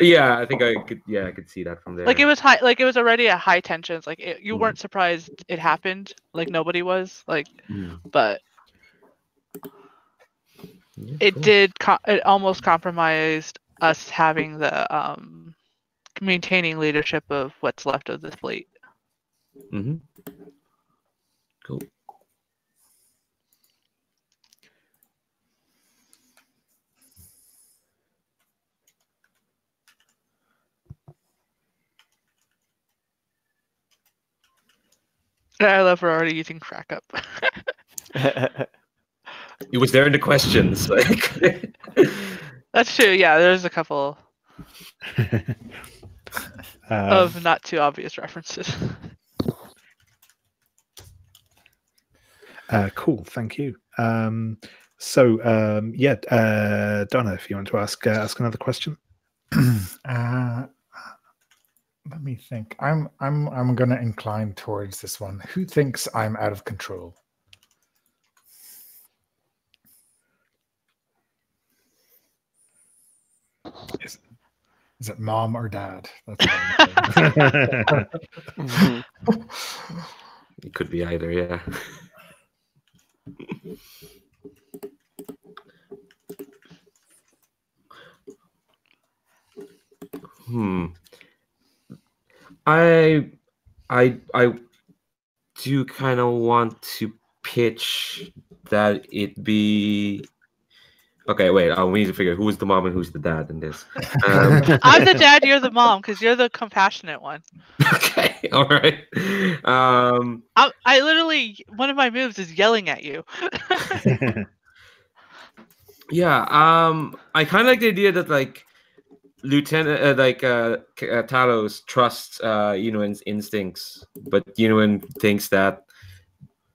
yeah, I think I could. Yeah, I could see that from there. Like it was high, like it was already at high tensions. Like it, you Mhm. weren't surprised it happened. Like nobody was. Like, Mm, but yeah, it cool. did. Co- it almost compromised us having the um maintaining leadership of what's left of the fleet. Mhm. Cool. I love we're already using crack up. It was there in the questions. Like. That's true. Yeah, there's a couple Um, of not too obvious references. Uh, cool, thank you. Um, so um, yeah, uh, Donna, if you want to ask uh, ask another question. uh, let me think. I'm I'm I'm gonna incline towards this one. Who thinks I'm out of control? Is, is it mom or dad? That's what I'm saying. Mhm. It could be either, yeah. hmm. I I I do kind of want to pitch that it be Okay, wait. Uh, we need to figure who's the mom and who's the dad in this. Um, I'm the dad. You're the mom because you're the compassionate one. okay, all right. Um, I, I literally one of my moves is yelling at you. Yeah, um, I kind of like the idea that like Lieutenant, uh, like uh, K- uh, Talos trusts uh, Yunuen's instincts, but Yunuen thinks that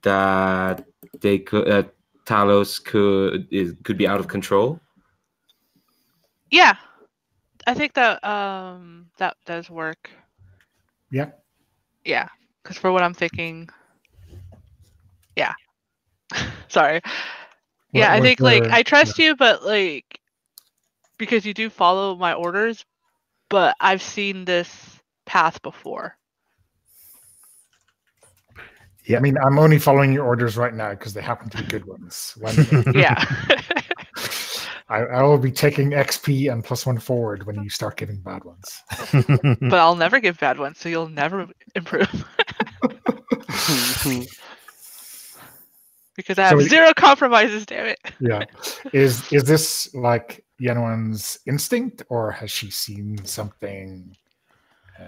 that they could, uh, Talos could is could be out of control. yeah, I think that um that does work. yeah. Yeah, because for what I'm thinking, yeah. Sorry. yeah, I was think like I trust you, but like because you do follow my orders, but I've seen this path before. I mean, I'm only following your orders right now because they happen to be good ones. When, Yeah. I, I will be taking XP and plus one forward when you start giving bad ones. but I'll never give bad ones, so you'll never improve because I have So- zero compromises. Damn it. Yeah. Is is this like Yunuen's instinct, or has she seen something? Uh,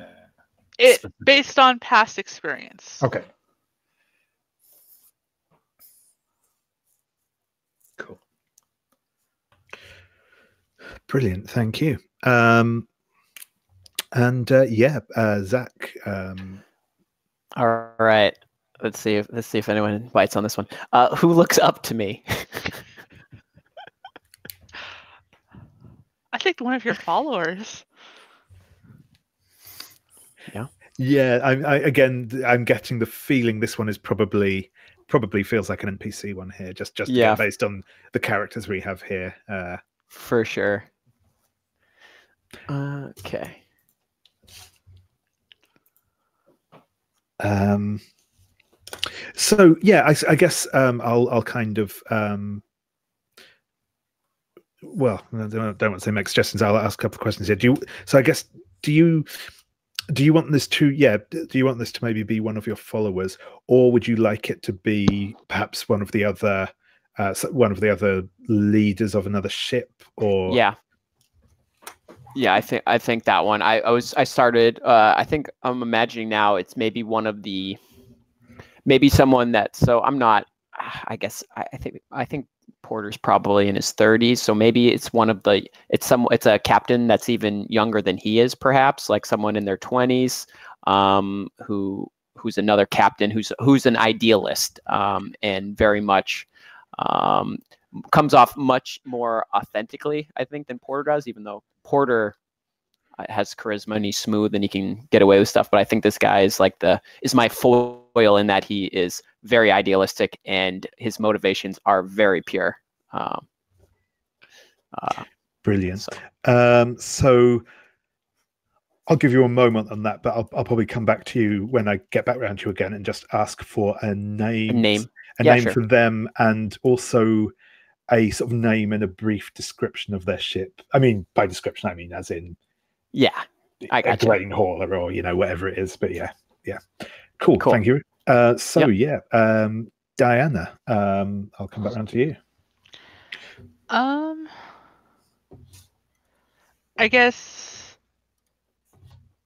It Specific. based on past experience. okay. cool. Brilliant, thank you. Um, and uh, yeah, uh, Zach. Um, All right. Let's see if let's see if anyone bites on this one. Uh, who looks up to me? I think one of your followers. yeah, Yeah. I, I again, I'm getting the feeling this one is probably probably feels like an NPC one here, just just Yeah. based on the characters we have here. Uh, For sure. Okay. Um, so yeah, I, I guess um, I'll I'll kind of um, well, I don't, don't want to say make suggestions. I'll ask a couple of questions here. Do you? So I guess do you do you want this to yeah do you want this to maybe be one of your followers or would you like it to be perhaps one of the other uh, one of the other leaders of another ship or Yeah. Yeah, I think I think that one. I, I was I started uh I think I'm imagining now it's maybe one of the maybe someone that so I'm not I guess I, I think I think Porter's probably in his 30s, so maybe it's one of the it's some it's a captain that's even younger than he is perhaps, like someone in their 20s um who who's another captain who's who's an idealist um and very much um comes off much more authentically, I think, than Porter does. Even though Porter uh, has charisma and he's smooth and he can get away with stuff, but I think this guy is like the is my foil in that he is very idealistic and his motivations are very pure. Um, uh, brilliant so, um so i'll give you a moment on that but i'll, I'll probably come back to you when i get back around to you again and just ask for a name name. A Yeah, name sure. for them and also a sort of name and a brief description of their ship i mean by description i mean as in yeah, I a gotcha. grain hauler or you know whatever it is but yeah yeah cool, Cool. thank you uh so yeah um diana um i'll come back around to you Um, I guess.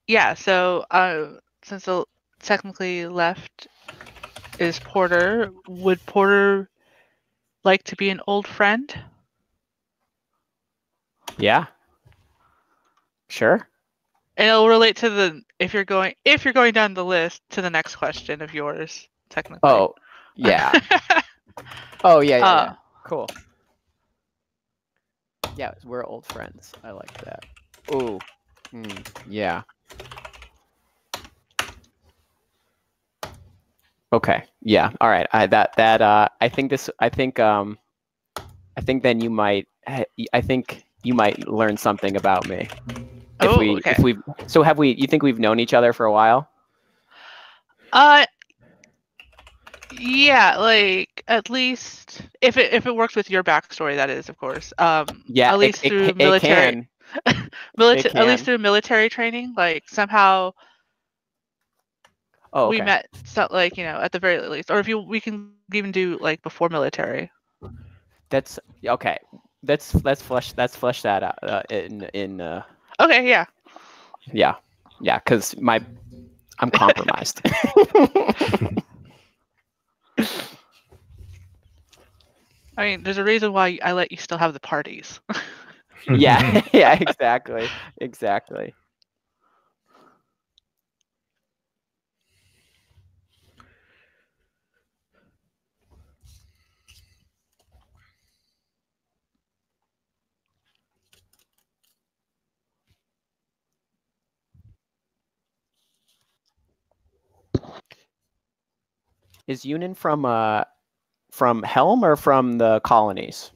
Yeah. So, uh, since the technically left is Porter, would Porter like to be an old friend? yeah, sure. And it'll relate to the if you're going if you're going down the list to the next question of yours. Technically. Oh, yeah. Oh, yeah, yeah, yeah. Uh, Cool. Yeah, we're old friends. I like that. Ooh. Mm, yeah. Okay. Yeah. All right. I that that uh I think this I think um I think then you might I think you might learn something about me. If Oh, we okay. if we so have we you think we've known each other for a while? Uh, yeah, like at least if it if it works with your backstory, that is, of course. Um, Yeah, at least it, through it military, can. military, at least through military training. Like somehow Oh, we met, so, like you know, at the very least, or if you we can even do like before military. That's okay. Let's let's flesh let's flesh that out uh, in in uh, Okay, yeah. yeah yeah because my I'm compromised. I mean, there's a reason why I let you still have the parties. yeah yeah exactly exactly. Is Yunuen from uh from Helm or from the colonies?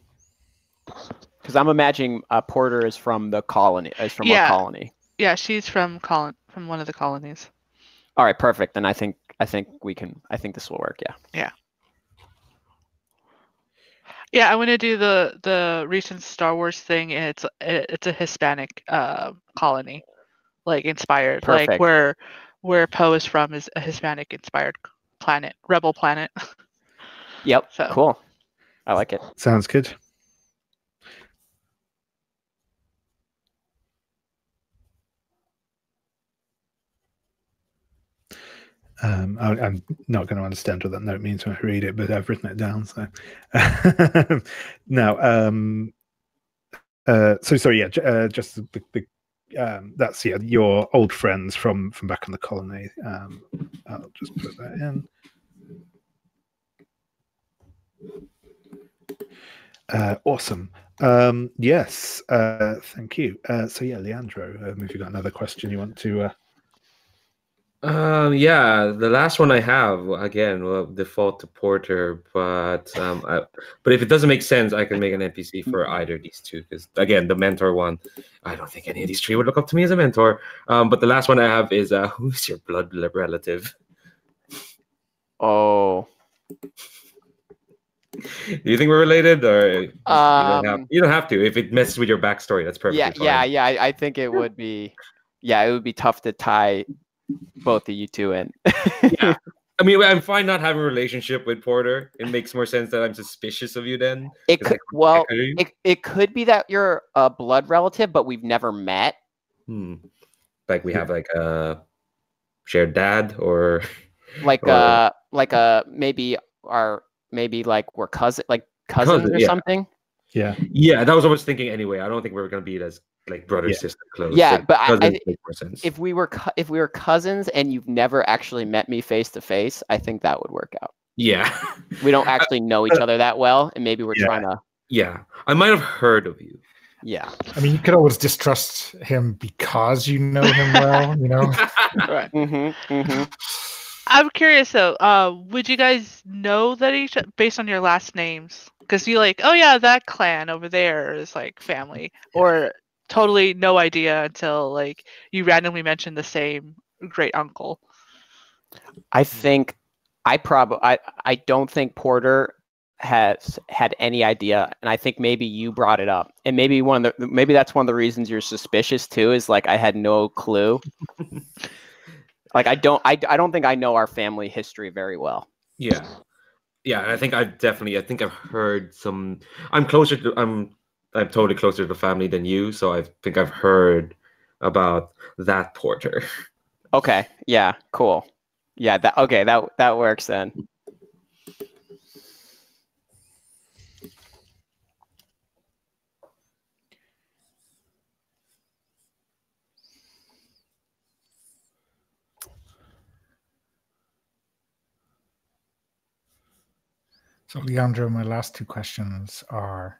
Because I'm imagining uh, Porter is from the colony. Is from Yeah. a colony. yeah, she's from colon from one of the colonies. All right, perfect. Then I think I think we can. I think this will work. Yeah. Yeah, Yeah, I want to do the the recent Star Wars thing, and it's it- it's a Hispanic uh, colony, like inspired, like where where Poe is from is a Hispanic inspired planet, rebel planet. Yep. So- Cool. I like it. Sounds good. Um, I, I'm not going to understand what that note means when I read it, but I've written it down. So now, um, uh, so sorry, yeah, j- uh, just the, the um, that's yeah, your old friends from from back on the colony. Um, I'll just put that in. Uh, awesome. Um, yes, uh, thank you. Uh, so yeah, Leandro, um, if you've got another question you want to, uh, Um, yeah, the last one I have again will default to Porter, but um, I, but if it doesn't make sense, I can make an NPC for either of these two. Because again, the mentor one, I don't think any of these three would look up to me as a mentor. Um, but the last one I have is uh, who's your blood relative? Oh. Do you think we're related, or you, don't have, Um, you don't have to? If it messes with your backstory, that's perfect. Yeah. fine. Yeah. Yeah. I, I think it would be. yeah, it would be tough to tie both of you two in. Yeah. I mean, I'm fine not having a relationship with Porter. It makes more sense that I'm suspicious of you then. It 'cause I could can well, it, it could be that you're a blood relative, but we've never met. Hmm. Like we have like a shared dad or Like Or- uh like a maybe our maybe like we're cousin like cousins Cousin, or yeah. something. Yeah. yeah, that was what I was thinking anyway. I don't think we are gonna be as like brother Yeah. sister close. Yeah, but I- I cousins thi- make more sense. If we were cou- if we were cousins and you've never actually met me face to face, I think that would work out. yeah, We don't actually know each other that well, and maybe we're Yeah. trying to yeah, I might have heard of you. yeah. I mean, you could always distrust him because you know him well, you know? Right. hmm hmm I'm curious though. Uh, would you guys know that each based on your last names? Because you like, oh yeah, that clan over there is like family, or totally no idea until like you randomly mentioned the same great uncle. I think I probably I I don't think Porter has had any idea, and I think maybe you brought it up, and maybe one of the maybe that's one of the reasons you're suspicious too. Is like I had no clue. like I don't I I don't think I know our family history very well. Yeah. Yeah, I think I've definitely I think I've heard some I'm closer to I'm I'm totally closer to the family than you, so I think I've heard about that porter. Okay, yeah, cool. Yeah, that okay that that works then. So, Leandro, my last two questions are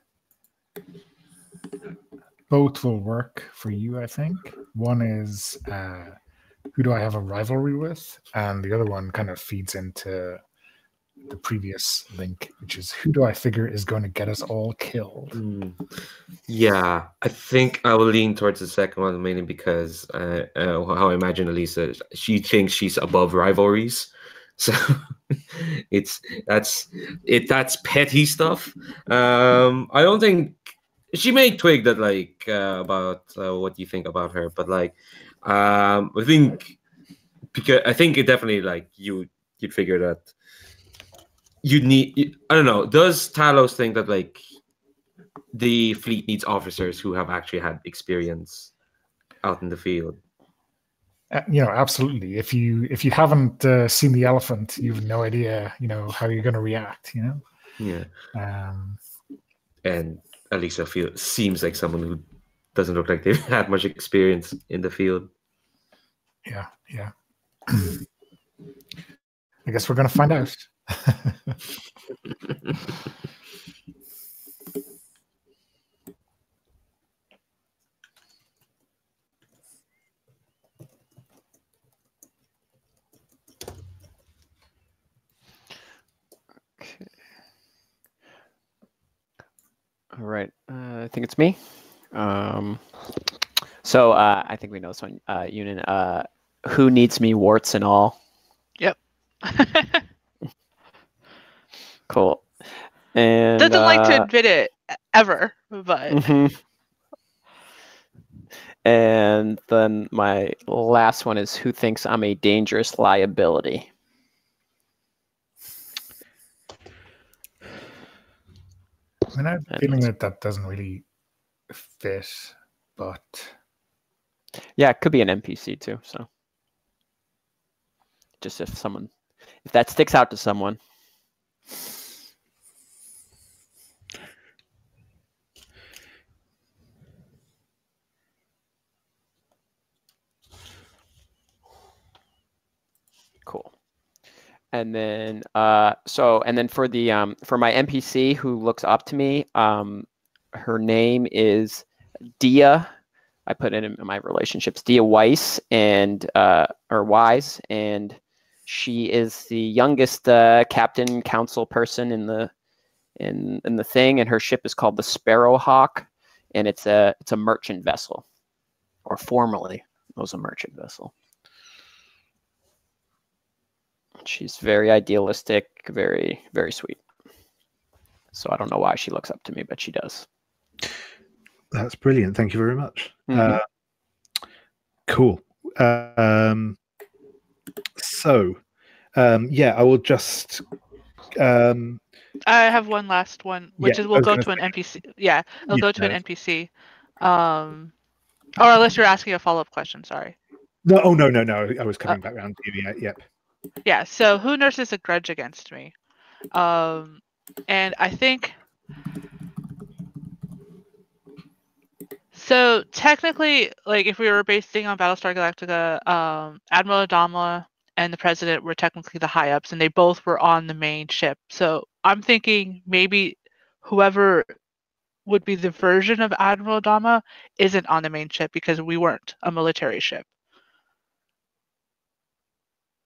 both will work for you, I think. One is uh, who do I have a rivalry with? And the other one kind of feeds into the previous link, which is who do I figure is going to get us all killed? Mm. Yeah, I think I will lean towards the second one mainly because uh, uh, how I imagine Alisa, she thinks she's above rivalries, so it's that's it. That's petty stuff. Um, I don't think she may twig that like uh, about uh, what you think about her, but like um, I think because I think it definitely like you you'd figure that you need. I don't know. Does Talos think that like the fleet needs officers who have actually had experience out in the field. Uh, you know, absolutely. If you if you haven't uh, seen the elephant, you have no idea, you know, how you're going to react. You know, Yeah, um, and Alisa feel seems like someone who doesn't look like they've had much experience in the field. yeah, yeah. I guess we're going to find out. All right. Uh, I think it's me. Um, so uh, I think we know this one. Uh, Yunuen, uh, who needs me, warts and all? Yep. cool. And Doesn't like to uh, admit it ever, but mhm. And then my last one is who thinks I'm a dangerous liability? I mean, I have a And feeling that that doesn't really fit, but Yeah, it could be an NPC too. So just if someone, if that sticks out to someone. Cool. And then, uh, so, and then for the, um, for my NPC who looks up to me, um, her name is Dia. I put it in my relationships, Dia Weiss and, uh, or Wise, and she is the youngest, uh, captain council person in the, in, in the thing. And her ship is called the Sparrowhawk and it's a, it's a merchant vessel or formerly was a merchant vessel. She's very idealistic, very, very sweet. So I don't know why she looks up to me, but she does. That's brilliant. Thank you very much. Mhm. Uh, cool. Cool. Um, so, um, yeah, I will just. Um, I have one last one, which Yeah, is we'll go gonna to an NPC. Yeah, it'll Yeah, go to no. an NPC. Um, or unless you're asking a follow up question. Sorry. no, oh no, no, no! I was coming back around to you. Yeah, yep. Yeah. So who nurses a grudge against me? Um, and I think. So technically, like if we were basing on Battlestar Galactica, um, Admiral Adama and the President were technically the high ups, and they both were on the main ship. So I'm thinking maybe whoever would be the version of Admiral Adama isn't on the main ship because we weren't a military ship.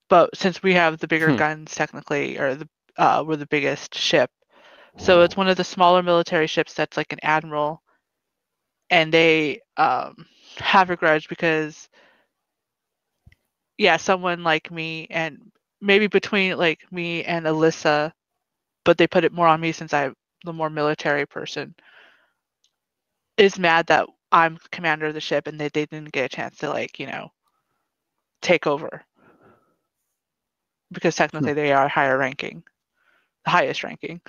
But since we have the bigger Hmm. guns, technically, or the uh, we're the biggest ship, so it's one of the smaller military ships that's like an admiral, and they um, have a grudge because, yeah, someone like me and maybe between like me and Alisa, but they put it more on me since I'm the more military person, is mad that I'm commander of the ship and they, they didn't get a chance to like you know take over because technically they are higher ranking, the highest ranking.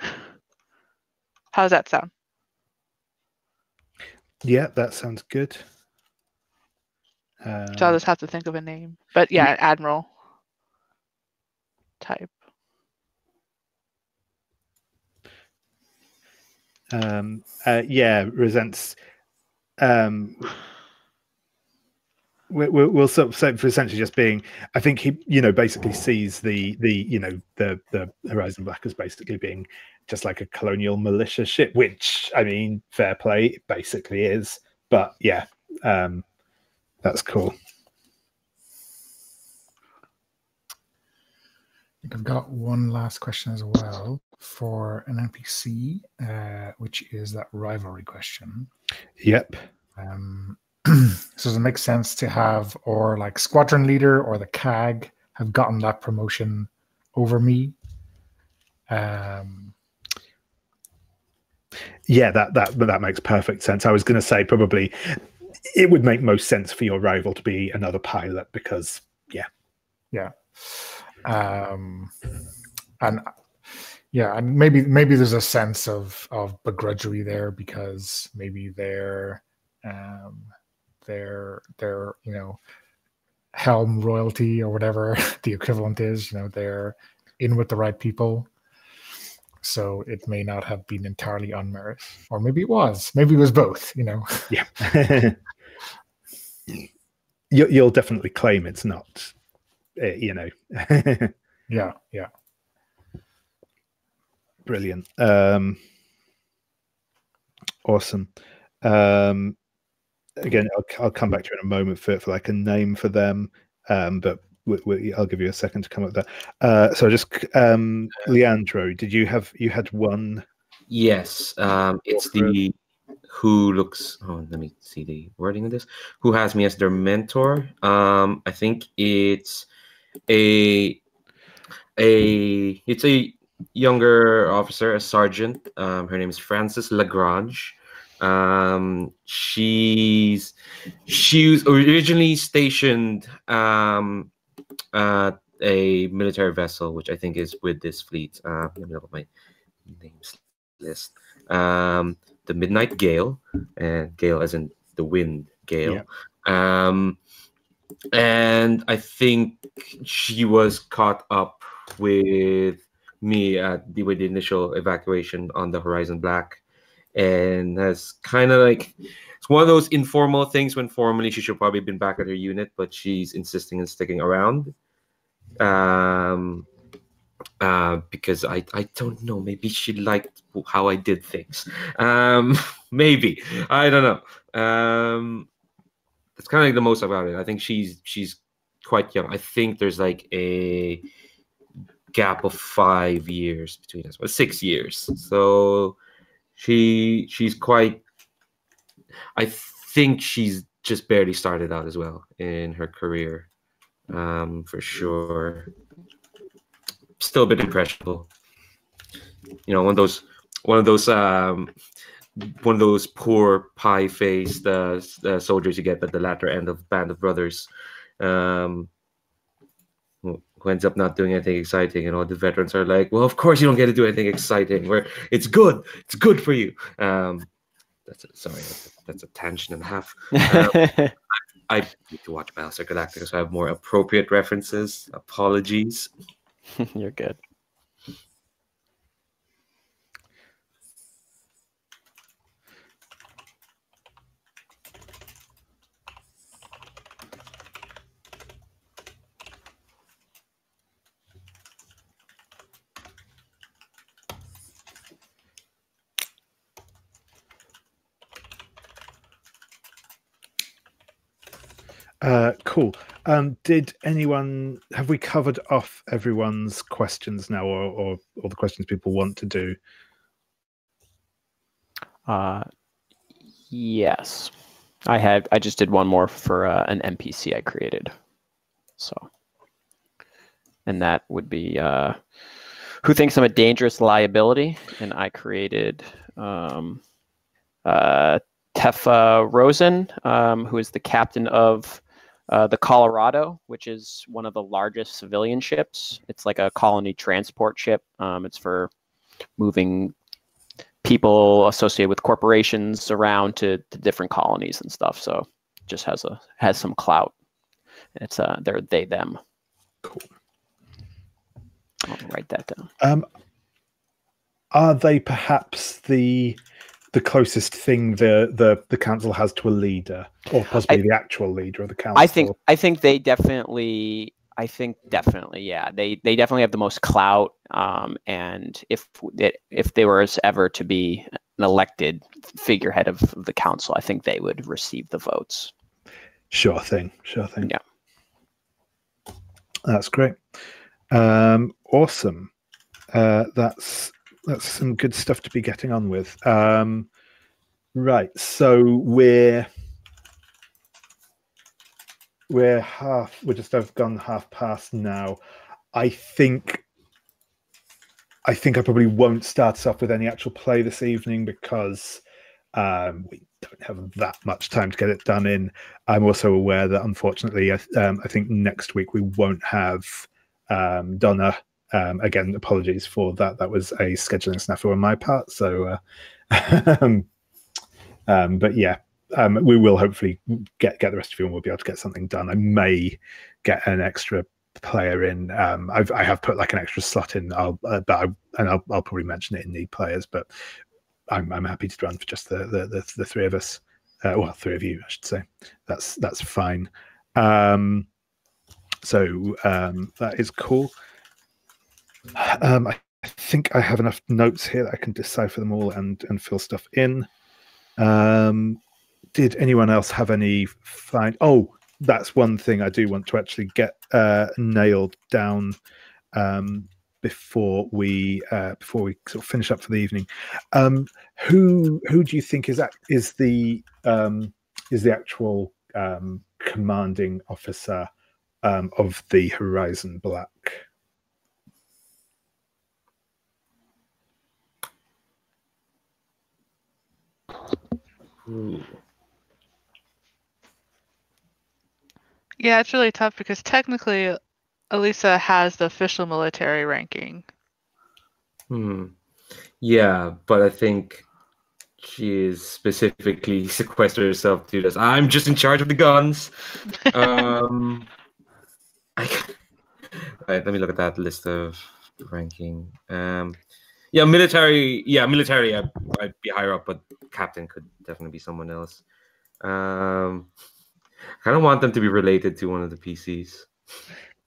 How does that sound? Yeah, that sounds good. Um, So I'll just have to think of a name. But yeah, admiral type. um, uh, yeah, resents. Um, we- we- we'll sort of say for essentially just being. I think he, you know, basically sees the the you know the the Horizon Black as basically being just like a colonial militia ship, which I mean, fair play, basically is. But yeah, um, that's cool. I think I've got one last question as well for an NPC, uh, which is that rivalry question. Yep. Um, so does it make sense to have or like squadron leader or the CAG have gotten that promotion over me? Um, Yeah, that that that makes perfect sense. I was going to say probably it would make most sense for your rival to be another pilot because yeah, yeah. Um, and yeah, and maybe maybe there's a sense of of begrudgery there because maybe they're um, their their you know helm royalty or whatever the equivalent is. You know, they're in with the right people. So it may not have been entirely on merit, or maybe it was. Maybe it was both. You know. yeah, you, you'll definitely claim it's not. uh, you know, Yeah. Yeah. brilliant. Um, awesome. Um, again, I'll, I'll come back to you in a moment for, for like a name for them. Um, but we, we, I'll give you a second to come up with that. Uh, so just um, Leandro, did you have you had one? Yes, um, it's the who looks. Oh, let me see the wording of this. Who has me as their mentor? Um, I think it's a a it's a younger officer, a sergeant. Um, her name is Frances Lagrange. Um, she's she was originally stationed um, at a military vessel, which I think is with this fleet. Uh, let me look at my names list. Um, the Midnight Gale, and Gale as in the wind gale. Um, and I think she was caught up with me at the with the initial evacuation on the Horizon Black, and has kind of like it's one of those informal things when formally she should probably been back at her unit, but she's insisting and sticking around. Um, uh, because I I don't know. Maybe she liked how I did things. Um, maybe I don't know. Um, that's kind of like the most about it. I think she's she's quite young. I think there's like a gap of five years between us, but six years. So she she's quite. I think she's just barely started out as well in her career, um, for sure still a bit impressionable. You know, one of those one of those um one of those poor pie-faced uh, uh, soldiers you get at the latter end of Band of Brothers, um, who ends up not doing anything exciting, and all the veterans are like, "Well, of course you don't get to do anything exciting. Where it's good, it's good for you." Um, that's a, sorry, that's a, that's a tangent and a half. Um, I need to watch Battlestar Galactica, so I have more appropriate references. Apologies. You're good. Uh, cool. Um, did anyone have we covered off everyone's questions now, or or, or the questions people want to do? Uh, yes, I had. I just did one more for uh, an NPC I created. So, and that would be uh, who thinks I'm a dangerous liability, and I created um, uh, Tefa Rosen, um, who is the captain of uh, the Colorado, which is one of the largest civilian ships. It's like a colony transport ship. Um, it's for moving people associated with corporations around to, to different colonies and stuff. So just has a has some clout. It's uh they're they them. Cool. I'll write that down. Um, are they perhaps the the closest thing the the the council has to a leader, or possibly I- the actual leader of the council? I think I think they definitely I think definitely yeah they they definitely have the most clout um, and if it, if they were ever to be an elected figurehead of the council I think they would receive the votes. Sure thing. Sure thing. Yeah. That's great. Um, awesome. Uh, that's that's some good stuff to be getting on with. Um, right. So we're we're half. We're just have gone half past now. I think. I think I probably won't start off with any actual play this evening because um, we don't have that much time to get it done in. I'm also aware that unfortunately, I, um, I think next week we won't have um, Donna. Um, again, apologies for that. That was a scheduling snafu on my part. So, uh, um, um, but yeah, um, we will hopefully get get the rest of you, and we'll be able to get something done. I may get an extra player in. Um, I've I have put like an extra slot in. I'll uh, but I, and I'll I'll probably mention it in the players, but I'm I'm happy to run for just the the the, the three of us. Uh, well, three of you, I should say. That's that's fine. Um, so um, that is cool. Um, I think I have enough notes here that I can decipher them all and and fill stuff in. Um, did anyone else have any find? Oh, that's one thing I do want to actually get uh, nailed down um, before we uh, before we sort of finish up for the evening. Um, who who do you think is that is the um, is the actual um, commanding officer um, of the Horizon Black? Ooh. Yeah, it's really tough because technically, Alisa has the official military ranking. Hmm. Yeah, but I think she is specifically sequestered herself to this. I'm just in charge of the guns. um, I, right, let me look at that list of ranking. Um, yeah, military. Yeah, military. I'd, I'd be higher up, but captain could definitely be someone else. Um, I don't want them to be related to one of the PCs.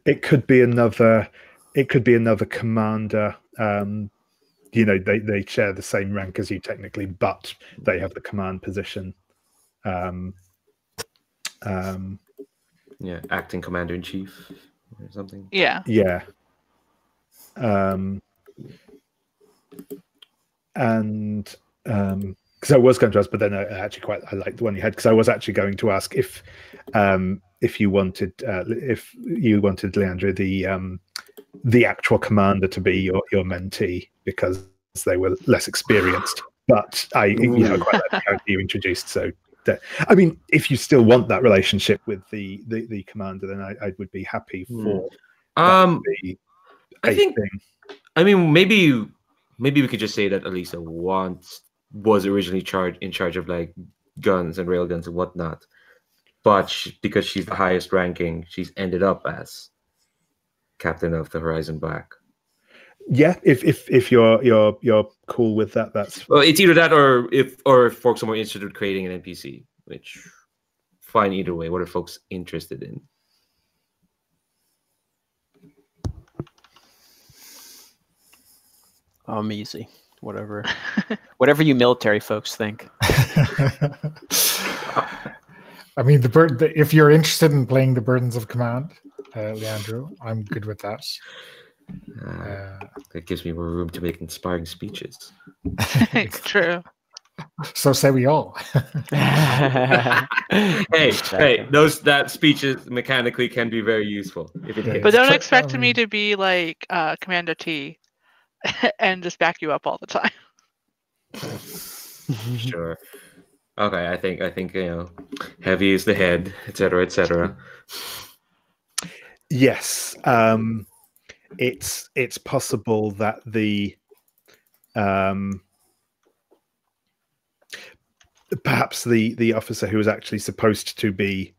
It could be another. It could be another commander. Um, you know, they they share the same rank as you technically, but they have the command position. Um, um, Yeah, acting commander in chief or something. Yeah. yeah. Um, and um, because I was going to ask, but then I actually quite I like the one you had because I was actually going to ask if um if you wanted uh, if you wanted Leandra the um the actual commander to be your your mentee because they were less experienced but I, you know, quite like the character you introduced. So, that, I mean, if you still want that relationship with the the, the commander, then I, I would be happy Hmm. for Um, I think thing. I mean, maybe maybe we could just say that Alisa once was originally charged in charge of like guns and railguns and whatnot, but she, because she's the highest ranking, she's ended up as captain of the Horizon Black. Yeah, if if if you're you're you're cool with that, that's Well, it's either that or if or if folks are more interested in creating an NPC, which fine either way. What are folks interested in? I'm easy. Whatever. Whatever you military folks think. I mean, the bird. The, if you're interested in playing the Burdens of Command, uh, Leandro, I'm good with that. Uh, Uh, that gives me more room to make inspiring speeches. It's true. so say we all. hey, hey, those that speeches mechanically can be very useful if it Yeah. But don't expect um, me to be like uh, Commander T and just back you up all the time. sure. Okay, I think I think you know, heavy is the head, etc., etc. yes. Um, it's it's possible that the um, perhaps the the officer who was actually supposed to be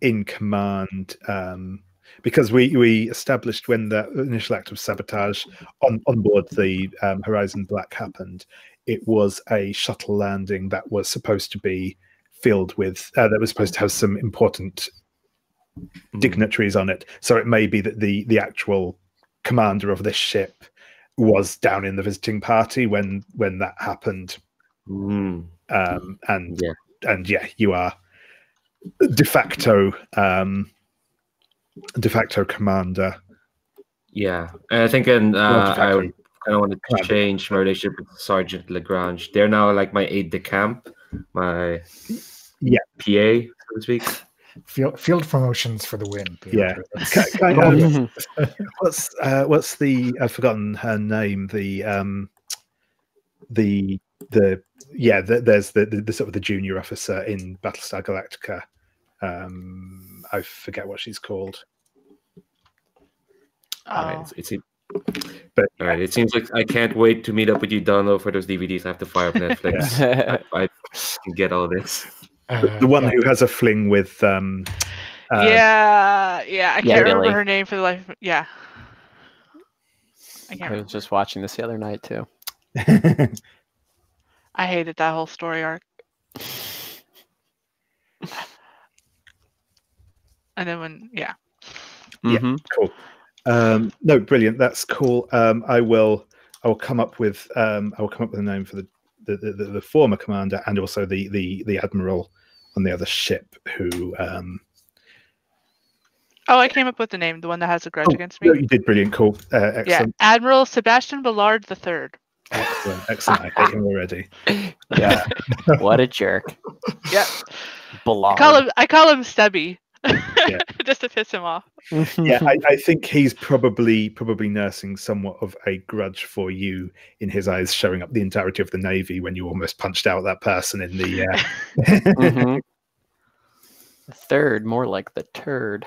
in command um, because we we established when the initial act of sabotage on on board the um, Horizon Black happened, it was a shuttle landing that was supposed to be filled with uh, that was supposed to have some important dignitaries on it. So it may be that the the actual commander of this ship was down in the visiting party when when that happened. Mm, Um, and Yeah. and yeah, you are de facto um, de facto commander. yeah, and I think and uh, I facto would kind of want to change my relationship with Sergeant Lagrange. They're now like my aide de camp, my Yeah. PA, so to speak. Field, field promotions for the win. Yeah. Leandro. That's- Ki- kind of- what's uh, what's the I've forgotten her name. The um, the the yeah. The, there's the, the the sort of the junior officer in Battlestar Galactica. Um, I forget what she's called. All right, Oh. it's, it's But all right. It seems like I can't wait to meet up with you, download for those DVDs. I have to fire up Netflix. I, I can get all this. the, Uh, the one yeah. who has a fling with um, uh, yeah, yeah. I can't Yeah, remember Billy. her name for the life. Of, yeah. I can't. I was just watching this the other night too. I hated that whole story arc. And then when, yeah. Yeah. Mhm. cool. Um, no, brilliant. That's cool. Um, I will. I will come up with. Um, I will come up with a name for the the, the, the, the former commander and also the the the admiral on the other ship who. Um, Oh, I came up with the name, the one that has a grudge Oh, against no, me. you did brilliant. Cool. Uh, Yeah. Admiral Sebastian Ballard the Third. Excellent. Excellent. I hate him already. Yeah. what a jerk. Yeah, I call him. I call him Stubby, Yeah. just to piss him off. yeah, I, I think he's probably probably nursing somewhat of a grudge for you in his eyes, showing up the entirety of the navy when you almost punched out that person in the. Uh... Mhm. Third, more like the turd.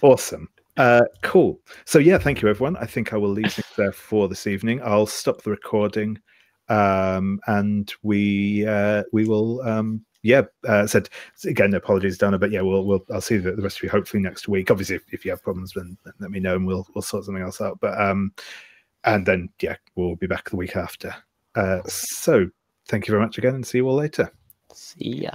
awesome. Uh, cool. So yeah, thank you everyone. I think I will leave things there for this evening. I'll stop the recording, um, and we uh, we will. Um, yeah, uh, said again. Apologies, Donna, but yeah, we'll we'll I'll see the, the rest of you hopefully next week. Obviously, if, if you have problems, then, let me know and we'll we'll sort something else out. But um, and then yeah, we'll be back the week after. Uh, so thank you very much again, and see you all later. See ya.